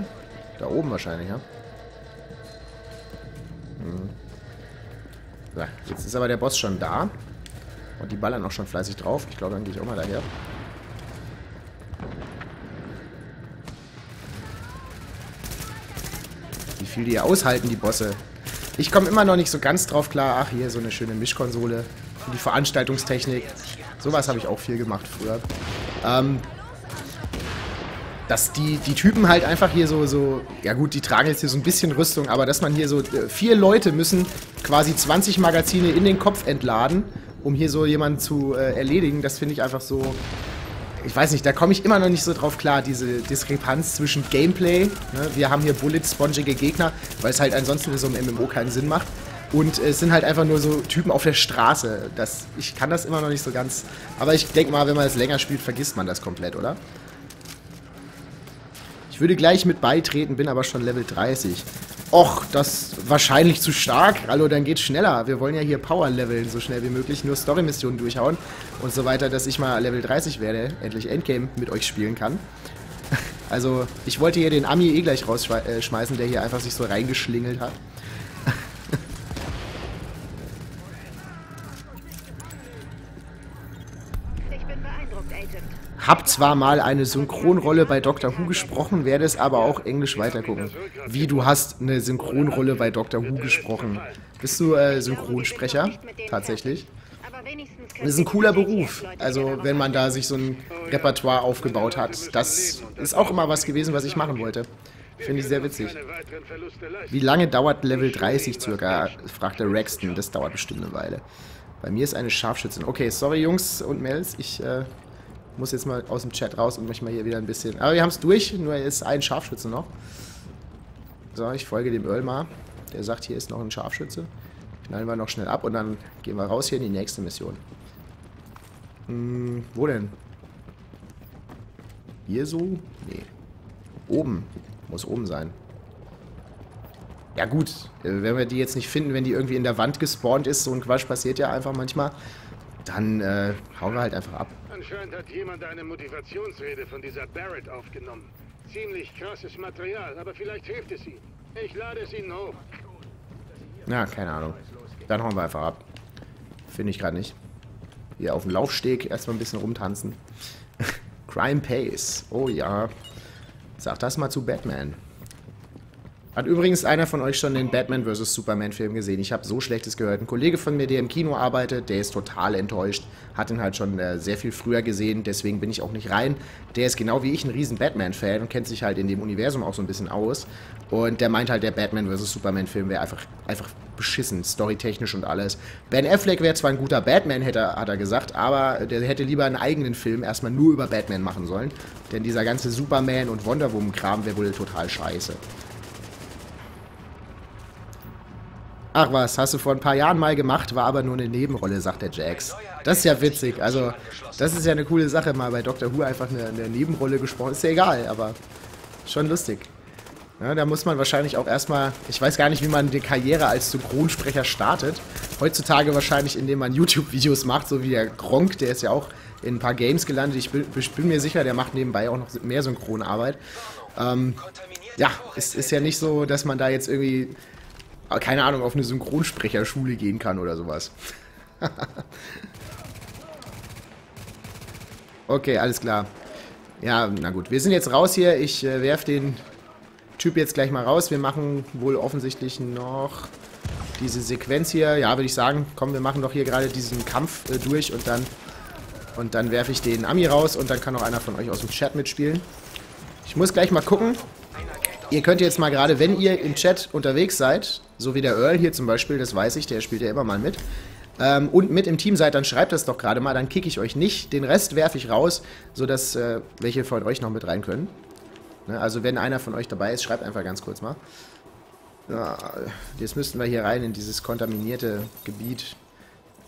Da oben wahrscheinlich, ja? Hm. So, jetzt ist aber der Boss schon da. Und die ballern auch schon fleißig drauf. Ich glaube, dann gehe ich auch mal daher. Wie viel die aushalten, die Bosse. Ich komme immer noch nicht so ganz drauf klar. Ach, hier so eine schöne Mischkonsole. Die Veranstaltungstechnik. Sowas habe ich auch viel gemacht früher. Ähm, dass die, die Typen halt einfach hier so, so, ja gut, die tragen jetzt hier so ein bisschen Rüstung, aber dass man hier so, äh, vier Leute müssen quasi 20 Magazine in den Kopf entladen, um hier so jemanden zu äh, erledigen, das finde ich einfach so, ich weiß nicht, da komme ich immer noch nicht so drauf klar, diese Diskrepanz zwischen Gameplay, ne? wir haben hier bullet-spongige Gegner, weil es halt ansonsten in so einem MMO keinen Sinn macht, und es sind halt einfach nur so Typen auf der Straße. Das, ich kann das immer noch nicht so ganz. Aber ich denke mal, wenn man es länger spielt, vergisst man das komplett, oder? Ich würde gleich mit beitreten, bin aber schon Level 30. Och, das ist wahrscheinlich zu stark. Hallo, dann geht's schneller. Wir wollen ja hier Power leveln, so schnell wie möglich. Nur Story-Missionen durchhauen und so weiter, dass ich mal Level 30 werde. Endlich Endgame mit euch spielen kann. Also, ich wollte hier den Ami eh gleich rausschmeißen, der hier einfach sich so reingeschlingelt hat. Hab zwar mal eine Synchronrolle bei Doctor Who gesprochen, werde es aber auch Englisch weitergucken. Wie, du hast eine Synchronrolle bei Doctor Who gesprochen? Bist du äh, Synchronsprecher? Tatsächlich? Das ist ein cooler Beruf. Also, wenn man da sich so ein Repertoire aufgebaut hat. Das ist auch immer was gewesen, was ich machen wollte. Finde ich sehr witzig. Wie lange dauert Level 30 circa? fragte Rexton. Das dauert bestimmt eine Weile. Bei mir ist eine Scharfschützin. Okay, sorry Jungs und Mels. Ich äh, muss jetzt mal aus dem Chat raus und mich mal hier wieder ein bisschen... Aber wir haben es durch, nur ist ein Scharfschütze noch. So, ich folge dem Earl mal. Der sagt, hier ist noch ein Scharfschütze. Knallen wir noch schnell ab und dann gehen wir raus hier in die nächste Mission. Hm, wo denn? Hier so? Nee. Oben. Muss oben sein. Ja gut, äh, wenn wir die jetzt nicht finden, wenn die irgendwie in der Wand gespawnt ist, so ein Quatsch passiert ja einfach manchmal, dann äh, hauen wir halt einfach ab. Anscheinend hat jemand eine Motivationsrede von dieser Barrett aufgenommen. Ziemlich krasses Material, aber vielleicht hilft es ihm. Ich lade es Ihnen hoch. Ja, keine Ahnung. Dann hauen wir einfach ab. Finde ich gerade nicht. Hier auf dem Laufsteg erstmal ein bisschen rumtanzen. Crime Pace. Oh ja. Sag das mal zu Batman. Hat übrigens einer von euch schon den Batman vs. Superman Film gesehen? Ich habe so Schlechtes gehört. Ein Kollege von mir, der im Kino arbeitet, der ist total enttäuscht. Hat ihn halt schon äh, sehr viel früher gesehen, deswegen bin ich auch nicht rein. Der ist genau wie ich ein riesen Batman-Fan und kennt sich halt in dem Universum auch so ein bisschen aus. Und der meint halt, der Batman vs. Superman Film wäre einfach, einfach beschissen, storytechnisch und alles. Ben Affleck wäre zwar ein guter Batman, hätte, hat er gesagt, aber der hätte lieber einen eigenen Film erstmal nur über Batman machen sollen. Denn dieser ganze Superman und Wonder Woman-Kram wäre wohl total scheiße. Ach was, hast du vor ein paar Jahren mal gemacht, war aber nur eine Nebenrolle, sagt der Jax. Das ist ja witzig. Also, das ist ja eine coole Sache, mal bei Dr. Who einfach eine, eine Nebenrolle gesprochen. Ist ja egal, aber schon lustig. Ja, da muss man wahrscheinlich auch erstmal, ich weiß gar nicht, wie man die Karriere als Synchronsprecher startet. Heutzutage wahrscheinlich, indem man YouTube-Videos macht, so wie der Gronk, der ist ja auch in ein paar Games gelandet. Ich bin, bin mir sicher, der macht nebenbei auch noch mehr Synchronarbeit. Ähm, ja, es ist ja nicht so, dass man da jetzt irgendwie keine Ahnung, auf eine Synchronsprecherschule gehen kann oder sowas. okay, alles klar. Ja, na gut. Wir sind jetzt raus hier. Ich äh, werfe den Typ jetzt gleich mal raus. Wir machen wohl offensichtlich noch diese Sequenz hier. Ja, würde ich sagen, komm, wir machen doch hier gerade diesen Kampf äh, durch und dann und dann werfe ich den Ami raus und dann kann auch einer von euch aus dem Chat mitspielen. Ich muss gleich mal gucken. Ihr könnt jetzt mal gerade, wenn ihr im Chat unterwegs seid, so wie der Earl hier zum Beispiel, das weiß ich, der spielt ja immer mal mit, ähm, und mit im Team seid, dann schreibt das doch gerade mal, dann kicke ich euch nicht. Den Rest werfe ich raus, sodass äh, welche von euch noch mit rein können. Ne, also wenn einer von euch dabei ist, schreibt einfach ganz kurz mal. Ja, jetzt müssten wir hier rein in dieses kontaminierte Gebiet.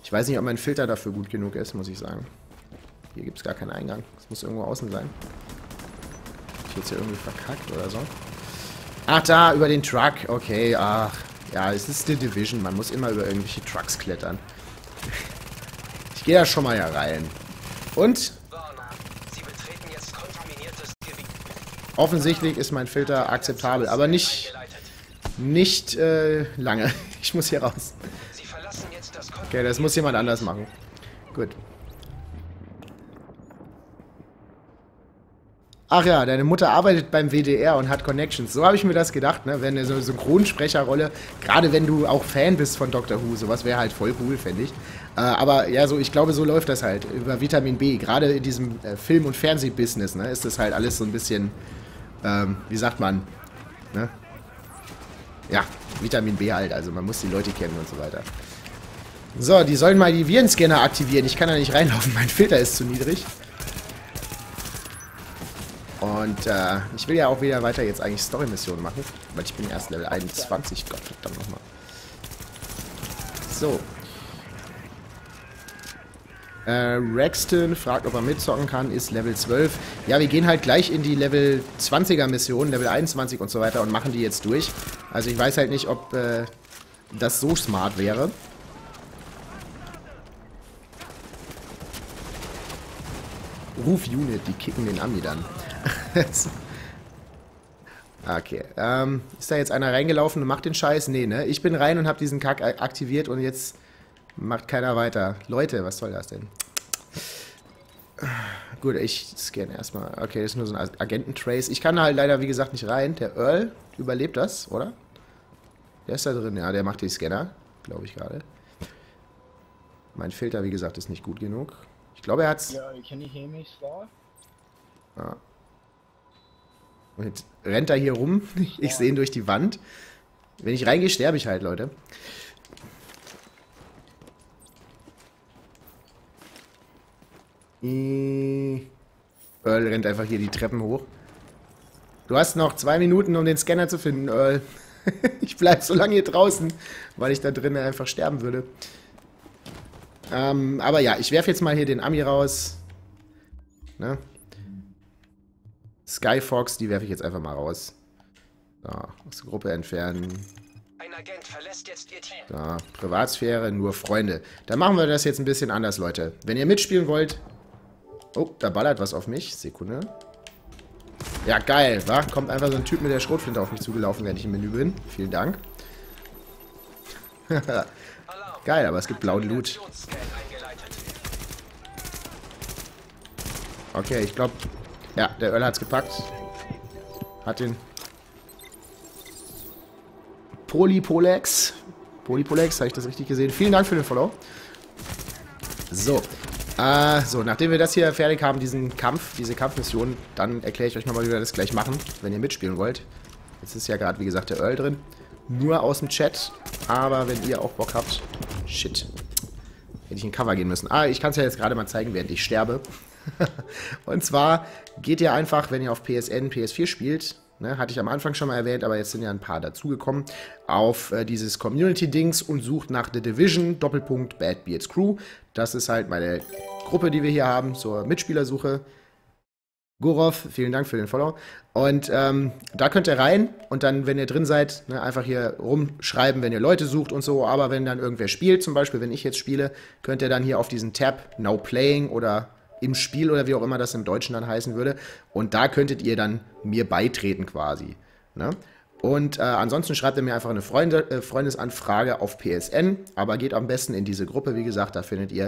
Ich weiß nicht, ob mein Filter dafür gut genug ist, muss ich sagen. Hier gibt es gar keinen Eingang. Es muss irgendwo außen sein. Ich jetzt hier irgendwie verkackt oder so. Ach, da, über den Truck. Okay, ach. Ja, es ist die Division. Man muss immer über irgendwelche Trucks klettern. Ich gehe da schon mal ja rein. Und? Offensichtlich ist mein Filter akzeptabel, aber nicht, nicht äh, lange. Ich muss hier raus. Okay, das muss jemand anders machen. Gut. Ach ja, deine Mutter arbeitet beim WDR und hat Connections. So habe ich mir das gedacht, ne? Wenn eine Synchronsprecherrolle, gerade wenn du auch Fan bist von Doctor Who, sowas wäre halt voll cool, fände ich. Äh, aber ja, so ich glaube, so läuft das halt über Vitamin B. Gerade in diesem äh, Film- und Fernsehbusiness, ne, ist das halt alles so ein bisschen, ähm, wie sagt man, ne? Ja, Vitamin B halt, also man muss die Leute kennen und so weiter. So, die sollen mal die Virenscanner aktivieren. Ich kann da nicht reinlaufen, mein Filter ist zu niedrig. Und äh, ich will ja auch wieder weiter jetzt eigentlich Story-Missionen machen, weil ich bin erst Level 21. Gott verdammt nochmal. So. Äh, Rexton fragt, ob er mitzocken kann, ist Level 12. Ja, wir gehen halt gleich in die Level 20er Missionen, Level 21 und so weiter und machen die jetzt durch. Also ich weiß halt nicht, ob äh, das so smart wäre. Ruf Unit, die kicken den Ami dann. okay. Ähm, ist da jetzt einer reingelaufen und macht den Scheiß? Nee, ne? Ich bin rein und habe diesen Kack aktiviert und jetzt macht keiner weiter. Leute, was soll das denn? Gut, ich scanne erstmal. Okay, das ist nur so ein Agententrace. Ich kann halt leider, wie gesagt, nicht rein. Der Earl überlebt das, oder? Der ist da drin. Ja, der macht die Scanner, glaube ich gerade. Mein Filter, wie gesagt, ist nicht gut genug. Ich glaube, er hat's... Ja, can you hear me, Star? Und jetzt rennt er hier rum. Ich sehe ihn durch die Wand. Wenn ich reingehe, sterbe ich halt, Leute. Earl rennt einfach hier die Treppen hoch. Du hast noch zwei Minuten, um den Scanner zu finden, Earl. ich bleibe so lange hier draußen, weil ich da drinnen einfach sterben würde. Ähm, aber ja, ich werfe jetzt mal hier den Ami raus. Ne? Skyfox, die werfe ich jetzt einfach mal raus. So, aus der Gruppe entfernen. Ein Agent verlässt jetzt ihr Team. So, Privatsphäre, nur Freunde. Dann machen wir das jetzt ein bisschen anders, Leute. Wenn ihr mitspielen wollt... Oh, da ballert was auf mich. Sekunde. Ja, geil, wa? Kommt einfach so ein Typ mit der Schrotflinte auf mich zugelaufen, wenn ich im Menü bin. Vielen Dank. geil, aber es gibt blauen Loot. Okay, ich glaube, ja, der Öl hat's gepackt. Hat ihn. Polypolex. Polypolex, habe ich das richtig gesehen? Vielen Dank für den Follow. So. Äh, so, nachdem wir das hier fertig haben, diesen Kampf, diese Kampfmission, dann erkläre ich euch nochmal, wie wir das gleich machen, wenn ihr mitspielen wollt. Jetzt ist ja gerade, wie gesagt, der Earl drin. Nur aus dem Chat. Aber wenn ihr auch Bock habt... Shit. Hätte ich in Cover gehen müssen. Ah, ich kann es ja jetzt gerade mal zeigen, während ich sterbe. und zwar geht ihr einfach, wenn ihr auf PSN, PS4 spielt, ne, hatte ich am Anfang schon mal erwähnt, aber jetzt sind ja ein paar dazugekommen, auf äh, dieses Community-Dings und sucht nach The Division, Doppelpunkt Bad Beards Crew. Das ist halt meine Gruppe, die wir hier haben, zur Mitspielersuche. Gorov, vielen Dank für den Follow. Und ähm, da könnt ihr rein und dann, wenn ihr drin seid, ne, einfach hier rumschreiben, wenn ihr Leute sucht und so. Aber wenn dann irgendwer spielt, zum Beispiel, wenn ich jetzt spiele, könnt ihr dann hier auf diesen Tab Now Playing oder im Spiel oder wie auch immer das im Deutschen dann heißen würde. Und da könntet ihr dann mir beitreten quasi. Ne? Und äh, ansonsten schreibt ihr mir einfach eine Freunde, äh, Freundesanfrage auf PSN, aber geht am besten in diese Gruppe. Wie gesagt, da findet ihr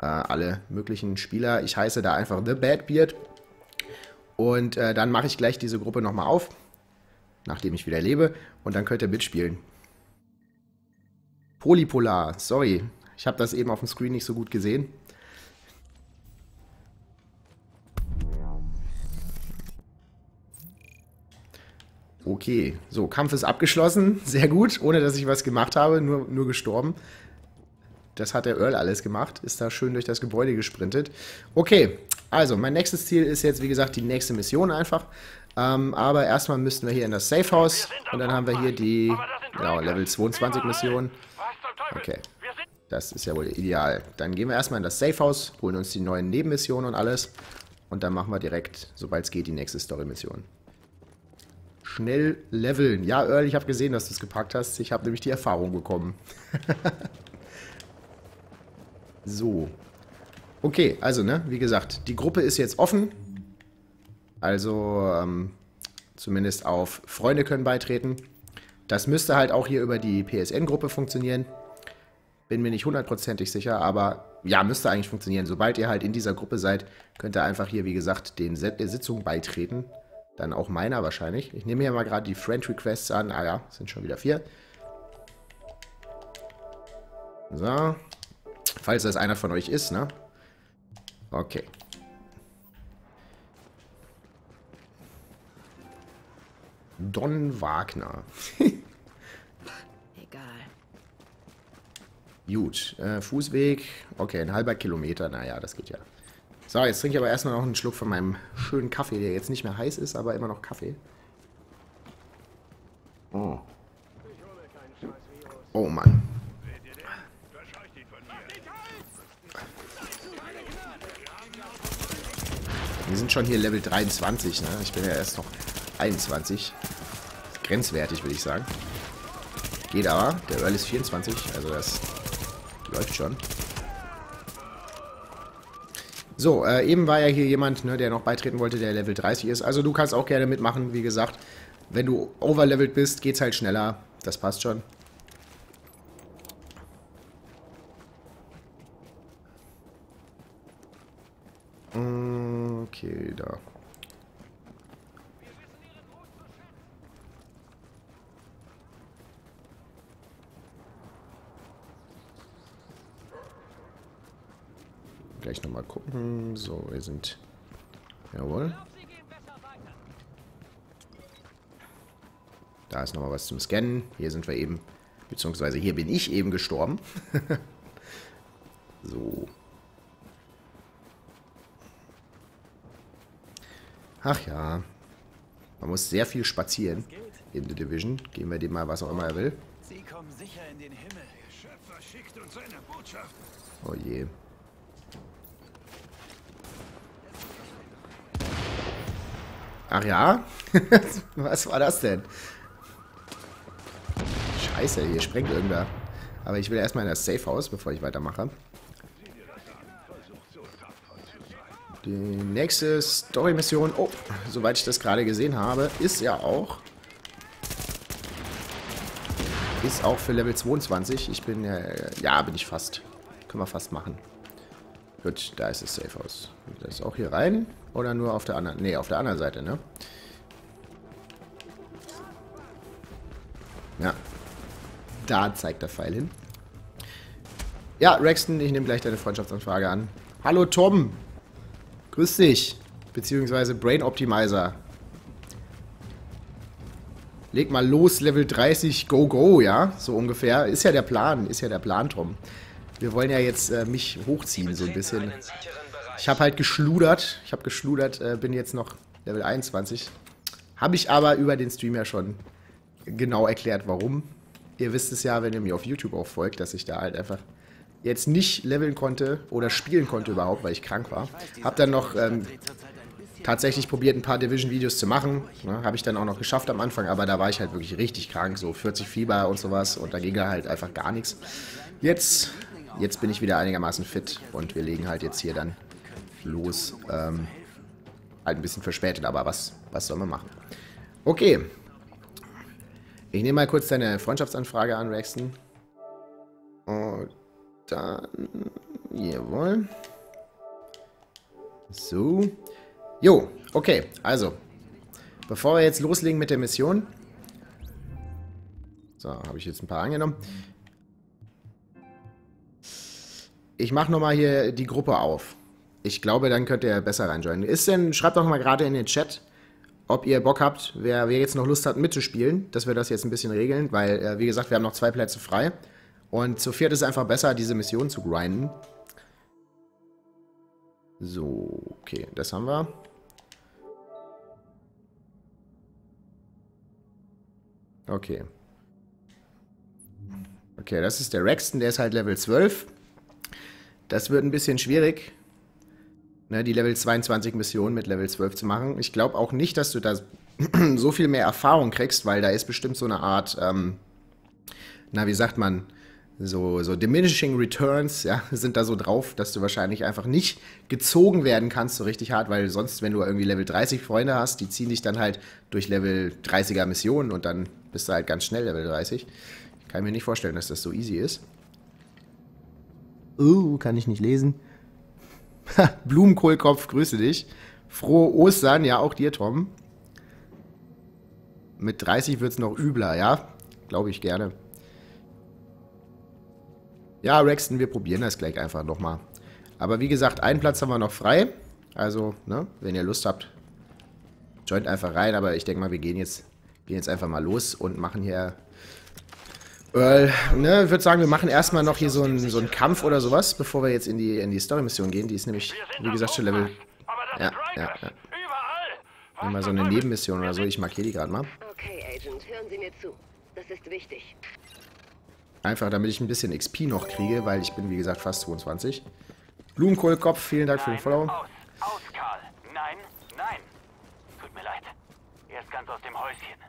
äh, alle möglichen Spieler. Ich heiße da einfach The Bad Beard und äh, dann mache ich gleich diese Gruppe nochmal auf, nachdem ich wieder lebe. Und dann könnt ihr mitspielen. Polypolar, sorry. Ich habe das eben auf dem Screen nicht so gut gesehen. Okay, so, Kampf ist abgeschlossen. Sehr gut, ohne dass ich was gemacht habe, nur, nur gestorben. Das hat der Earl alles gemacht, ist da schön durch das Gebäude gesprintet. Okay, also mein nächstes Ziel ist jetzt, wie gesagt, die nächste Mission einfach. Ähm, aber erstmal müssten wir hier in das Safe House und dann haben wir hier die genau, Level 22 Mission. Okay, das ist ja wohl ideal. Dann gehen wir erstmal in das Safe House, holen uns die neuen Nebenmissionen und alles. Und dann machen wir direkt, sobald es geht, die nächste Story-Mission. Schnell leveln. Ja, Earl, ich habe gesehen, dass du es gepackt hast. Ich habe nämlich die Erfahrung bekommen. So. Okay, also, ne, wie gesagt, die Gruppe ist jetzt offen. Also, ähm, zumindest auf Freunde können beitreten. Das müsste halt auch hier über die PSN-Gruppe funktionieren. Bin mir nicht hundertprozentig sicher, aber ja, müsste eigentlich funktionieren. Sobald ihr halt in dieser Gruppe seid, könnt ihr einfach hier, wie gesagt, den Sitzungen beitreten. Dann auch meiner wahrscheinlich. Ich nehme hier mal gerade die Friend Requests an. Ah ja, sind schon wieder vier. So. Falls das einer von euch ist, ne? Okay. Don Wagner. Egal. Gut, äh, Fußweg. Okay, ein halber Kilometer. Naja, das geht ja. So, jetzt trinke ich aber erstmal noch einen Schluck von meinem schönen Kaffee, der jetzt nicht mehr heiß ist, aber immer noch Kaffee. Oh. Oh Mann. Wir sind schon hier Level 23, ne? Ich bin ja erst noch 21. Grenzwertig, würde ich sagen. Geht aber. Der Earl ist 24, also das läuft schon. So, äh, eben war ja hier jemand, ne, der noch beitreten wollte, der Level 30 ist. Also du kannst auch gerne mitmachen, wie gesagt. Wenn du overlevelt bist, geht's halt schneller. Das passt schon. Okay, da. Gleich nochmal gucken. So, wir sind... Jawohl. Da ist nochmal was zum Scannen. Hier sind wir eben... Beziehungsweise hier bin ich eben gestorben. so. Ach ja. Man muss sehr viel spazieren in The Division. Geben wir dem mal, was auch immer er will. Sie kommen sicher in den Himmel. Der Schöpfer schickt uns eine Botschaft. Oh je. Ach ja? was war das denn? Scheiße, hier sprengt irgendwer. Aber ich will erstmal in das Safe House, bevor ich weitermache. Die nächste Story-Mission, oh, soweit ich das gerade gesehen habe, ist ja auch... Ist auch für Level 22. Ich bin, äh, ja, bin ich fast. Können wir fast machen. Gut, da ist das Safe House. Das ist auch hier rein? Oder nur auf der anderen? Ne, auf der anderen Seite, ne? Ja. da zeigt der Pfeil hin. Ja, Rexton, ich nehme gleich deine Freundschaftsanfrage an. Hallo Tom. Grüß dich. Beziehungsweise Brain Optimizer. Leg mal los, Level 30, go, go, ja? So ungefähr. Ist ja der Plan, ist ja der Plan, Tom. Wir wollen ja jetzt äh, mich hochziehen, so ein bisschen. Ich habe halt geschludert. Ich habe geschludert, äh, bin jetzt noch Level 21. Habe ich aber über den Stream ja schon genau erklärt, warum. Ihr wisst es ja, wenn ihr mir auf YouTube auch folgt, dass ich da halt einfach jetzt nicht leveln konnte oder spielen konnte überhaupt, weil ich krank war. Hab dann noch ähm, tatsächlich probiert, ein paar Division-Videos zu machen. Ne, Habe ich dann auch noch geschafft am Anfang, aber da war ich halt wirklich richtig krank, so 40 Fieber und sowas und da ging halt einfach gar nichts. Jetzt, jetzt bin ich wieder einigermaßen fit und wir legen halt jetzt hier dann los. Ähm, halt ein bisschen verspätet, aber was, was soll man machen? Okay. Ich nehme mal kurz deine Freundschaftsanfrage an, Rexton. Und dann, jawohl. So. Jo, okay, also. Bevor wir jetzt loslegen mit der Mission. So, habe ich jetzt ein paar angenommen. Ich mache nochmal hier die Gruppe auf. Ich glaube, dann könnt ihr besser reinjoinen. Ist denn, schreibt doch mal gerade in den Chat, ob ihr Bock habt, wer, wer jetzt noch Lust hat mitzuspielen, dass wir das jetzt ein bisschen regeln, weil, äh, wie gesagt, wir haben noch zwei Plätze frei. Und zu viert ist es einfach besser, diese Mission zu grinden. So, okay, das haben wir. Okay. Okay, das ist der Rexton, der ist halt Level 12. Das wird ein bisschen schwierig, ne, die Level 22 Mission mit Level 12 zu machen. Ich glaube auch nicht, dass du da so viel mehr Erfahrung kriegst, weil da ist bestimmt so eine Art, ähm, na, wie sagt man, so, so diminishing returns, ja, sind da so drauf, dass du wahrscheinlich einfach nicht gezogen werden kannst so richtig hart, weil sonst, wenn du irgendwie Level 30 Freunde hast, die ziehen dich dann halt durch Level 30er Missionen und dann bist du halt ganz schnell Level 30. Ich kann mir nicht vorstellen, dass das so easy ist. Uh, kann ich nicht lesen. Blumenkohlkopf, grüße dich. Frohe Ostern, ja, auch dir, Tom. Mit 30 wird es noch übler, ja? Glaube ich gerne. Ja, Rexton, wir probieren das gleich einfach nochmal. Aber wie gesagt, einen Platz haben wir noch frei. Also, ne, wenn ihr Lust habt, joint einfach rein. Aber ich denke mal, wir gehen jetzt, gehen jetzt einfach mal los und machen hier... Earl, ne, ich würde sagen, wir machen erstmal noch hier so einen, so einen Kampf oder sowas, bevor wir jetzt in die, in die Story-Mission gehen. Die ist nämlich, wie gesagt, schon Level... Ja, ja, ja. Nehmen mal so eine Nebenmission oder so. Ich markiere die gerade mal. Okay, Agent, hören Sie mir zu. Das ist wichtig. Einfach, damit ich ein bisschen XP noch kriege, weil ich bin, wie gesagt, fast 22. Blumenkohlkopf, vielen Dank für den Follow. Aus, aus, Karl. Nein, nein. Tut mir leid. Er ist ganz aus dem Häuschen.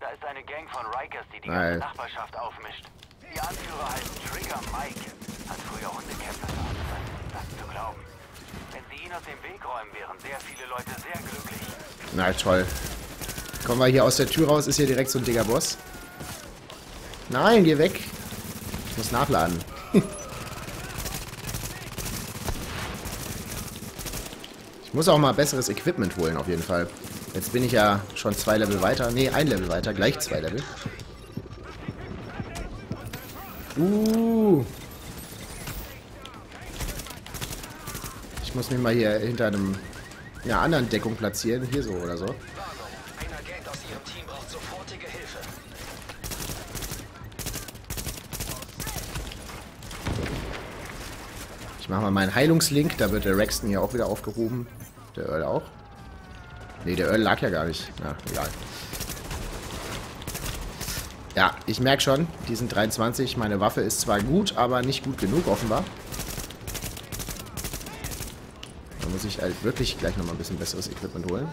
Da ist eine Gang von Rikers, die die ganze. Nachbarschaft aufmischt. Die Anführer heißt Trigger Mike. Hat früher Hundekämpfer veranstaltet. Das ist zu glauben. Wenn sie ihn aus dem Weg räumen, wären sehr viele Leute sehr glücklich. Na toll. Kommen wir hier aus der Tür raus, ist hier direkt so ein dicker Boss. Nein, geh weg. Ich muss nachladen. ich muss auch mal besseres Equipment holen, auf jeden Fall. Jetzt bin ich ja schon zwei Level weiter. Ne, ein Level weiter. Gleich zwei Level. Uh. Ich muss mich mal hier hinter einem einer anderen Deckung platzieren. Hier so oder so. Ich mache mal meinen Heilungslink. Da wird der Rexton hier auch wieder aufgehoben. Der Earl auch. Ne, der Earl lag ja gar nicht. Na, egal. Ja, ich merke schon, die sind 23. Meine Waffe ist zwar gut, aber nicht gut genug offenbar. Da muss ich halt wirklich gleich nochmal ein bisschen besseres Equipment holen.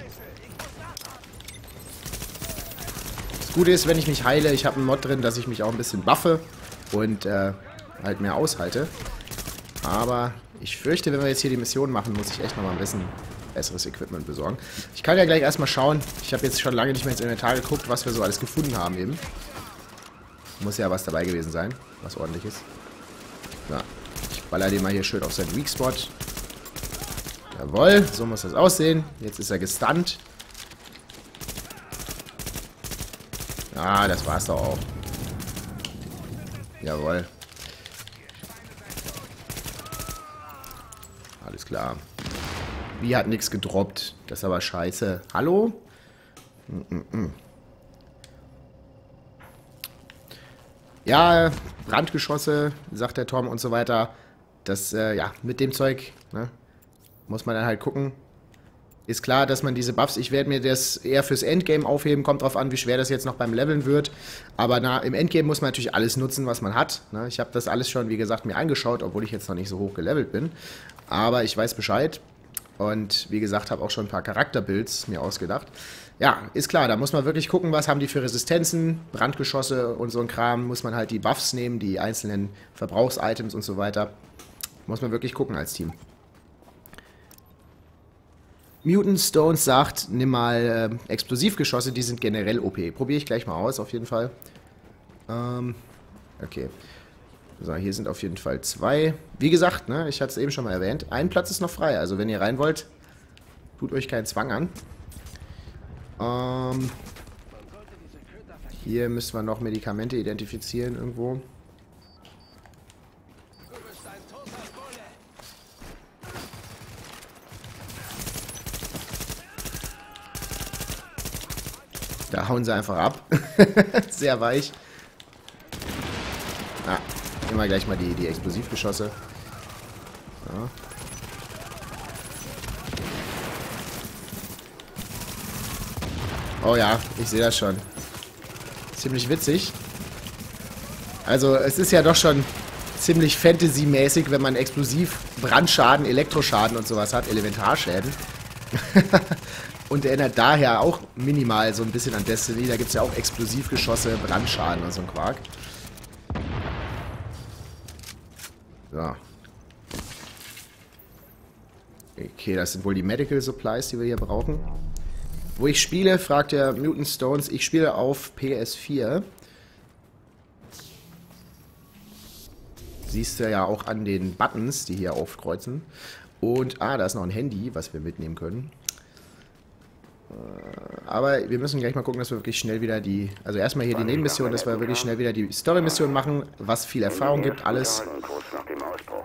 Das Gute ist, wenn ich mich heile, ich habe einen Mod drin, dass ich mich auch ein bisschen buffe und äh, halt mehr aushalte. Aber ich fürchte, wenn wir jetzt hier die Mission machen, muss ich echt nochmal ein bisschen besseres Equipment besorgen. Ich kann ja gleich erstmal schauen. Ich habe jetzt schon lange nicht mehr ins Inventar geguckt, was wir so alles gefunden haben eben. Muss ja was dabei gewesen sein, was ordentliches. Ja, ich baller den mal hier schön auf seinen Weak Spot. Jawohl, so muss das aussehen. Jetzt ist er gestunt. Ah, das war's doch auch. Jawohl. Alles klar. Wie hat nichts gedroppt. Das ist aber scheiße. Hallo? Mm -mm -mm. Ja, Brandgeschosse, sagt der Tom und so weiter. Das, äh, ja, mit dem Zeug, ne, muss man dann halt gucken. Ist klar, dass man diese Buffs, ich werde mir das eher fürs Endgame aufheben, kommt drauf an, wie schwer das jetzt noch beim Leveln wird. Aber na, im Endgame muss man natürlich alles nutzen, was man hat. Ne? Ich habe das alles schon, wie gesagt, mir angeschaut, obwohl ich jetzt noch nicht so hoch gelevelt bin. Aber ich weiß Bescheid. Und wie gesagt, habe auch schon ein paar Charakterbuilds mir ausgedacht. Ja, ist klar, da muss man wirklich gucken, was haben die für Resistenzen, Brandgeschosse und so ein Kram. Muss man halt die Buffs nehmen, die einzelnen Verbrauchsitems und so weiter. Muss man wirklich gucken als Team. Mutant Stones sagt, nimm mal äh, Explosivgeschosse, die sind generell OP. Probiere ich gleich mal aus, auf jeden Fall. Ähm, okay. So, hier sind auf jeden Fall zwei. Wie gesagt, ne, ich hatte es eben schon mal erwähnt, ein Platz ist noch frei. Also wenn ihr rein wollt, tut euch keinen Zwang an. Ähm, hier müssen wir noch Medikamente identifizieren irgendwo. Da hauen sie einfach ab. Sehr weich. Nehmen wir gleich mal die, die Explosivgeschosse. Ja. Oh ja, ich sehe das schon. Ziemlich witzig. Also es ist ja doch schon ziemlich Fantasy-mäßig, wenn man explosiv Brandschaden, Elektroschaden und sowas hat, Elementarschäden. und erinnert daher auch minimal so ein bisschen an Destiny. Da gibt es ja auch Explosivgeschosse, Brandschaden und so ein Quark. So. Okay, das sind wohl die Medical Supplies, die wir hier brauchen. Wo ich spiele, fragt der Mutant Stones. Ich spiele auf PS4. Siehst du ja auch an den Buttons, die hier aufkreuzen. Und, ah, da ist noch ein Handy, was wir mitnehmen können. Äh, aber wir müssen gleich mal gucken, dass wir wirklich schnell wieder die... Also erstmal hier die Nebenmission, dass wir wirklich schnell wieder die Story-Mission machen, was viel Erfahrung gibt, alles.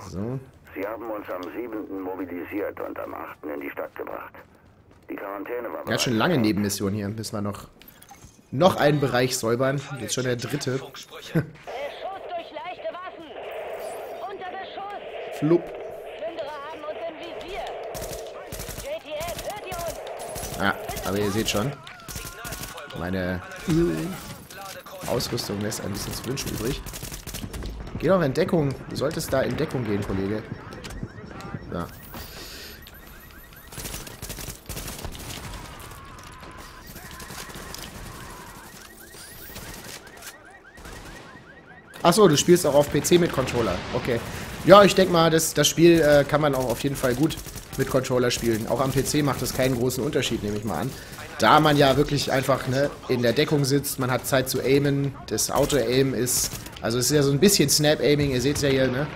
So. Sie haben uns am 7. mobilisiert und am 8. in die Stadt gebracht. Die Quarantäne war... Ganz schön lange Nebenmission hier. Müssen wir noch, noch einen Bereich säubern. Jetzt schon der dritte. Beschuss durch leichte Waffen. Unter Beschuss. Flupp. Plünderer haben uns im Visier. JTF, hört ihr uns? Ja, aber ihr seht schon, meine Ausrüstung lässt ein bisschen zu wünschen übrig. Geh doch in Deckung. Du solltest da in Deckung gehen, Kollege. Ja. Achso, du spielst auch auf PC mit Controller. Okay. Ja, ich denke mal, das, das Spiel äh, kann man auch auf jeden Fall gut mit Controller spielen. Auch am PC macht das keinen großen Unterschied, nehme ich mal an. Da man ja wirklich einfach ne, in der Deckung sitzt, man hat Zeit zu aimen, das Auto-Aim ist... Also es ist ja so ein bisschen Snap-Aiming, ihr seht es ja hier, ne?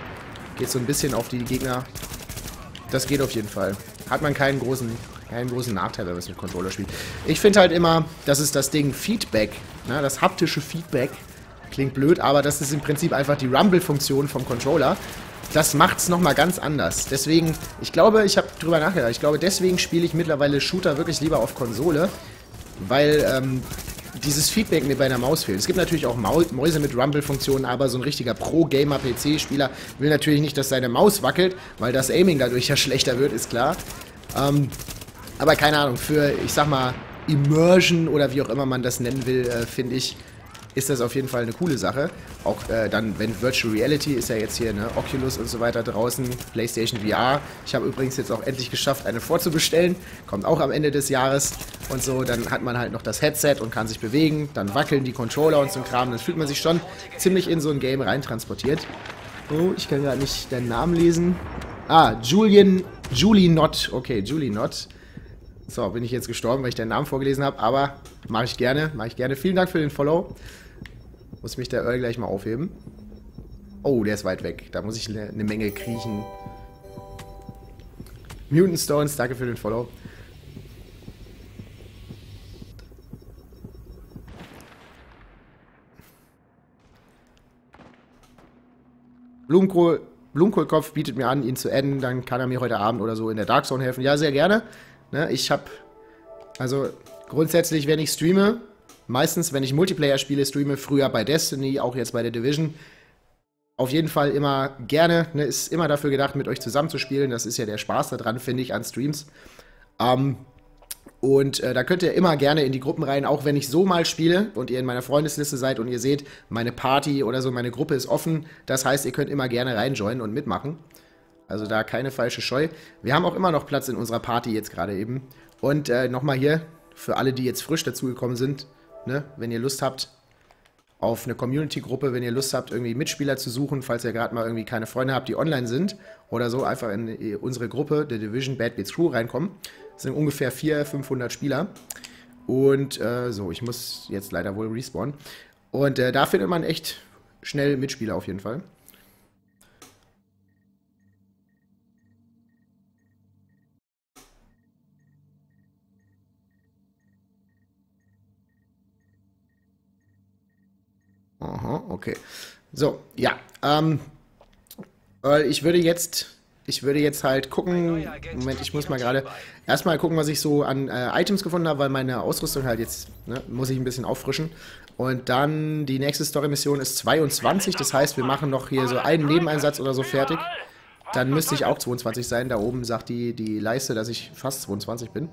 Geht so ein bisschen auf die Gegner. Das geht auf jeden Fall. Hat man keinen großen, keinen großen Nachteil, wenn man es mit Controller spielt. Ich finde halt immer, das ist das Ding Feedback, ne? das haptische Feedback. Klingt blöd, aber das ist im Prinzip einfach die Rumble-Funktion vom Controller. Das macht es nochmal ganz anders. Deswegen, ich glaube, ich habe drüber nachgedacht, ich glaube, deswegen spiele ich mittlerweile Shooter wirklich lieber auf Konsole, weil ähm, dieses Feedback mir bei einer Maus fehlt. Es gibt natürlich auch Mäuse mit Rumble-Funktionen, aber so ein richtiger Pro-Gamer-PC-Spieler will natürlich nicht, dass seine Maus wackelt, weil das Aiming dadurch ja schlechter wird, ist klar. Ähm, aber keine Ahnung, für, ich sag mal, Immersion oder wie auch immer man das nennen will, äh, finde ich, ist das auf jeden Fall eine coole Sache. Auch äh, dann, wenn Virtual Reality ist ja jetzt hier, ne, Oculus und so weiter draußen, PlayStation VR. Ich habe übrigens jetzt auch endlich geschafft, eine vorzubestellen. Kommt auch am Ende des Jahres und so. Dann hat man halt noch das Headset und kann sich bewegen. Dann wackeln die Controller und so ein Kram. Dann fühlt man sich schon ziemlich in so ein Game reintransportiert. Oh, ich kann gerade nicht deinen Namen lesen. Ah, Julian, Julie Not. Okay, Julie Not. So, bin ich jetzt gestorben, weil ich deinen Namen vorgelesen habe, aber mache ich gerne, mache ich gerne. Vielen Dank für den Follow. Muss mich der Earl gleich mal aufheben. Oh, der ist weit weg. Da muss ich eine ne Menge kriechen. Mutant Stones, danke für den Follow. Blumenkohl, Blumenkohlkopf bietet mir an, ihn zu adden, dann kann er mir heute Abend oder so in der Dark Zone helfen. Ja, sehr gerne. Ne, ich habe, also grundsätzlich, wenn ich streame, meistens, wenn ich Multiplayer spiele, streame, früher bei Destiny, auch jetzt bei der Division, auf jeden Fall immer gerne, ne, ist immer dafür gedacht, mit euch zusammenzuspielen. Das ist ja der Spaß daran, finde ich, an Streams. Ähm, und äh, da könnt ihr immer gerne in die Gruppen rein, auch wenn ich so mal spiele und ihr in meiner Freundesliste seid und ihr seht, meine Party oder so, meine Gruppe ist offen. Das heißt, ihr könnt immer gerne reinjoinen und mitmachen. Also da keine falsche Scheu. Wir haben auch immer noch Platz in unserer Party jetzt gerade eben. Und äh, nochmal hier, für alle, die jetzt frisch dazugekommen sind, ne, wenn ihr Lust habt, auf eine Community-Gruppe, wenn ihr Lust habt, irgendwie Mitspieler zu suchen, falls ihr gerade mal irgendwie keine Freunde habt, die online sind oder so, einfach in unsere Gruppe, der Division Bad Beats Crew, reinkommen. Das sind ungefähr 400, 500 Spieler. Und äh, so, ich muss jetzt leider wohl respawnen. Und äh, da findet man echt schnell Mitspieler auf jeden Fall. Okay. So, ja. Ähm, ich würde jetzt, ich würde jetzt halt gucken. Moment, ich muss mal gerade erstmal gucken, was ich so an äh, Items gefunden habe, weil meine Ausrüstung halt jetzt ne, muss ich ein bisschen auffrischen. Und dann die nächste Story-Mission ist 22. Das heißt, wir machen noch hier so einen Nebeneinsatz oder so fertig. Dann müsste ich auch 22 sein. Da oben sagt die, die Leiste, dass ich fast 22 bin.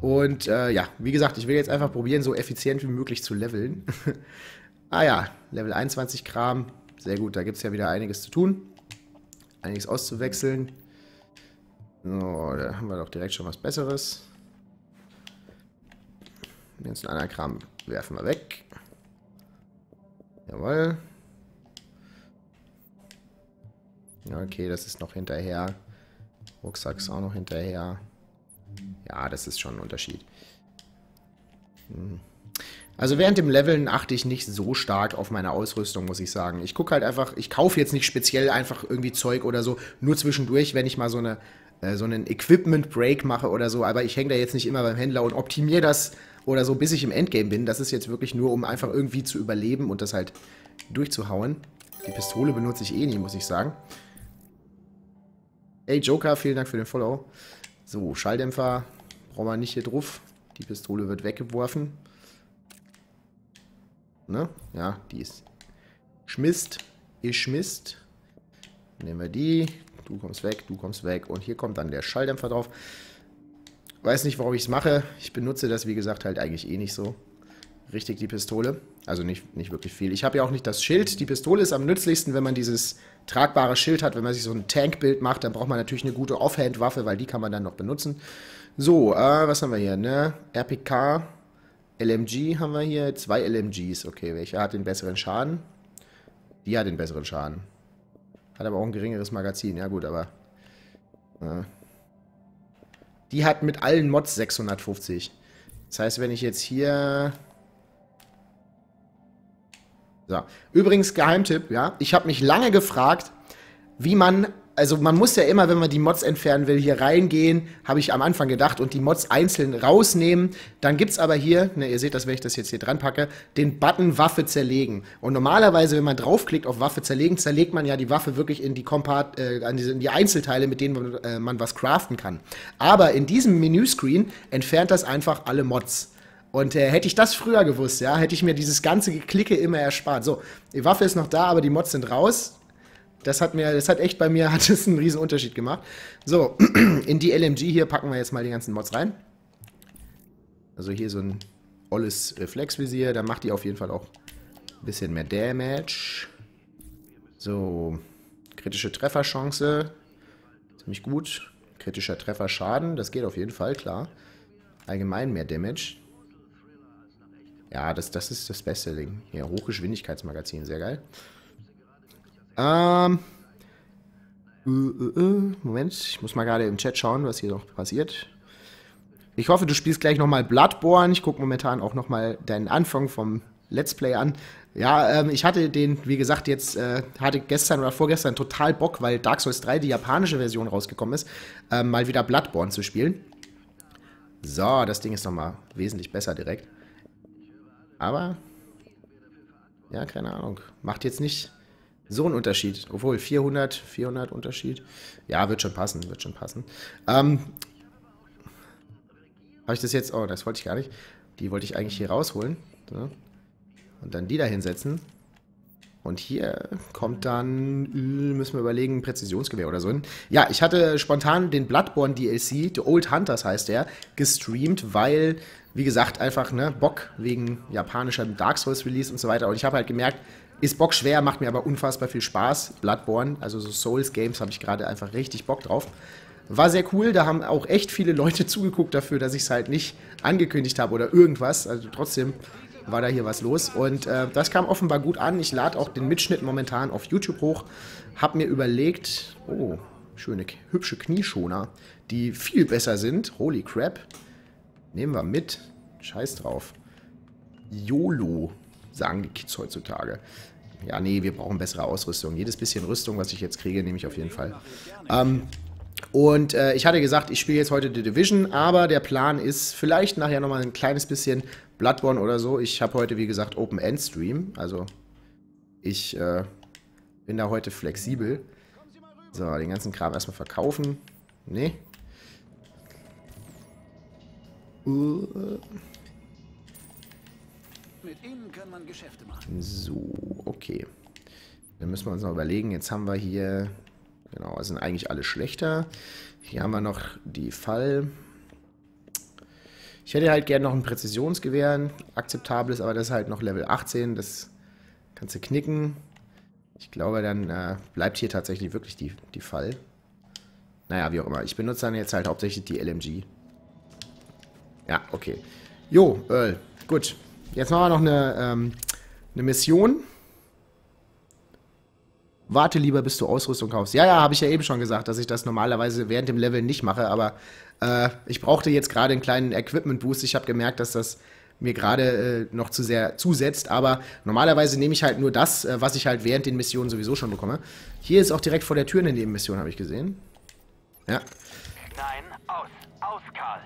Und äh, ja, wie gesagt, ich will jetzt einfach probieren, so effizient wie möglich zu leveln. Ah ja, Level 21 Kram. Sehr gut, da gibt es ja wieder einiges zu tun. Einiges auszuwechseln. So, da haben wir doch direkt schon was Besseres. Den ganzen anderen Kram werfen wir weg. Jawohl. Okay, das ist noch hinterher. Rucksack ist auch noch hinterher. Ja, das ist schon ein Unterschied. Hm. Also während dem Leveln achte ich nicht so stark auf meine Ausrüstung, muss ich sagen. Ich gucke halt einfach, ich kaufe jetzt nicht speziell einfach irgendwie Zeug oder so, nur zwischendurch, wenn ich mal so eine äh, so einen Equipment Break mache oder so, aber ich hänge da jetzt nicht immer beim Händler und optimiere das oder so, bis ich im Endgame bin. Das ist jetzt wirklich nur, um einfach irgendwie zu überleben und das halt durchzuhauen. Die Pistole benutze ich eh nie, muss ich sagen. Ey, Joker, vielen Dank für den Follow. So, Schalldämpfer brauchen wir nicht hier drauf. Die Pistole wird weggeworfen. Ne? Ja, die ist schmisst. Ich schmisst. Nehmen wir die. Du kommst weg, du kommst weg. Und hier kommt dann der Schalldämpfer drauf. Weiß nicht, warum ich es mache. Ich benutze das, wie gesagt, halt eigentlich eh nicht so richtig, die Pistole. Also nicht, nicht wirklich viel. Ich habe ja auch nicht das Schild. Die Pistole ist am nützlichsten, wenn man dieses tragbare Schild hat. Wenn man sich so ein Tankbild macht, dann braucht man natürlich eine gute Offhand-Waffe, weil die kann man dann noch benutzen. So, äh, was haben wir hier? Ne? RPK LMG haben wir hier. Zwei LMGs. Okay, welcher hat den besseren Schaden? Die hat den besseren Schaden. Hat aber auch ein geringeres Magazin. Ja gut, aber... Äh, die hat mit allen Mods 650. Das heißt, wenn ich jetzt hier... So. Übrigens, Geheimtipp, ja. Ich habe mich lange gefragt, wie man also man muss ja immer, wenn man die Mods entfernen will, hier reingehen, habe ich am Anfang gedacht, und die Mods einzeln rausnehmen. Dann gibt es aber hier, ne, ihr seht das, wenn ich das jetzt hier dran packe, den Button Waffe zerlegen. Und normalerweise, wenn man draufklickt auf Waffe zerlegen, zerlegt man ja die Waffe wirklich in die, Kompart, äh, in die Einzelteile, mit denen man, äh, man was craften kann. Aber in diesem Menüscreen entfernt das einfach alle Mods. Und äh, hätte ich das früher gewusst, ja, hätte ich mir dieses ganze Geklicke immer erspart. So, die Waffe ist noch da, aber die Mods sind raus. Das hat mir, das hat echt bei mir, hat es einen riesen Unterschied gemacht. So, in die LMG hier packen wir jetzt mal die ganzen Mods rein. Also hier so ein olles Reflexvisier, da macht die auf jeden Fall auch ein bisschen mehr Damage. So, kritische Trefferchance, ziemlich gut. Kritischer Trefferschaden, das geht auf jeden Fall, klar. Allgemein mehr Damage. Ja, das, das ist das beste Ding. Hier, Hochgeschwindigkeitsmagazin, sehr geil. Ähm. Äh, äh, äh, Moment, ich muss mal gerade im Chat schauen, was hier noch passiert. Ich hoffe, du spielst gleich nochmal Bloodborne. Ich gucke momentan auch nochmal deinen Anfang vom Let's Play an. Ja, ähm, ich hatte den, wie gesagt, jetzt äh, hatte gestern oder vorgestern total Bock, weil Dark Souls 3, die japanische Version, rausgekommen ist, äh, mal wieder Bloodborne zu spielen. So, das Ding ist nochmal wesentlich besser direkt. Aber, ja, keine Ahnung. Macht jetzt nicht So ein Unterschied. Obwohl, 400, 400 Unterschied. Ja, wird schon passen, wird schon passen. Ähm, Habe ich das jetzt... Oh, das wollte ich gar nicht. Die wollte ich eigentlich hier rausholen. So. Und dann die da hinsetzen. Und hier kommt dann, müssen wir überlegen, Präzisionsgewehr oder so hin. Ja, ich hatte spontan den Bloodborne DLC, The Old Hunters heißt der, gestreamt, weil, wie gesagt, einfach, ne, Bock wegen japanischer Dark Souls Release und so weiter. Und ich habe halt gemerkt, ist Bock schwer, macht mir aber unfassbar viel Spaß. Bloodborne, also so Souls Games, habe ich gerade einfach richtig Bock drauf. War sehr cool, da haben auch echt viele Leute zugeguckt dafür, dass ich es halt nicht angekündigt habe oder irgendwas. Also trotzdem war da hier was los. Und äh, das kam offenbar gut an. Ich lade auch den Mitschnitt momentan auf YouTube hoch. Hab mir überlegt, oh, schöne, hübsche Knieschoner, die viel besser sind. Holy crap. Nehmen wir mit. Scheiß drauf. YOLO, sagen die Kids heutzutage. Ja, nee, wir brauchen bessere Ausrüstung. Jedes bisschen Rüstung, was ich jetzt kriege, nehme ich auf jeden Fall. Ähm, und äh, ich hatte gesagt, ich spiele jetzt heute The Division, aber der Plan ist vielleicht nachher nochmal ein kleines bisschen Bloodborne oder so. Ich habe heute, wie gesagt, Open-End-Stream. Also ich äh, bin da heute flexibel. So, den ganzen Kram erstmal verkaufen. Nee. Uh. Mit ihnen kann man Geschäfte machen. So, okay. Dann müssen wir uns noch überlegen. Jetzt haben wir hier... Genau, sind eigentlich alle schlechter. Hier haben wir noch die Fall... Ich hätte halt gerne noch ein Präzisionsgewehr, akzeptables, aber das ist halt noch Level 18. Das kannst du knicken. Ich glaube, dann äh, bleibt hier tatsächlich wirklich die, die Fall. Naja, wie auch immer. Ich benutze dann jetzt halt hauptsächlich die LMG. Ja, okay. Jo, Earl. Gut. Jetzt machen wir noch eine, ähm, eine Mission. Warte lieber, bis du Ausrüstung kaufst. Ja, ja, habe ich ja eben schon gesagt, dass ich das normalerweise während dem Level nicht mache, aber äh, ich brauchte jetzt gerade einen kleinen Equipment-Boost. Ich habe gemerkt, dass das mir gerade äh, noch zu sehr zusetzt, aber normalerweise nehme ich halt nur das, äh, was ich halt während den Missionen sowieso schon bekomme. Hier ist auch direkt vor der Tür eine Nebenmission, habe ich gesehen. Ja. Nein, aus. Aus, Karl.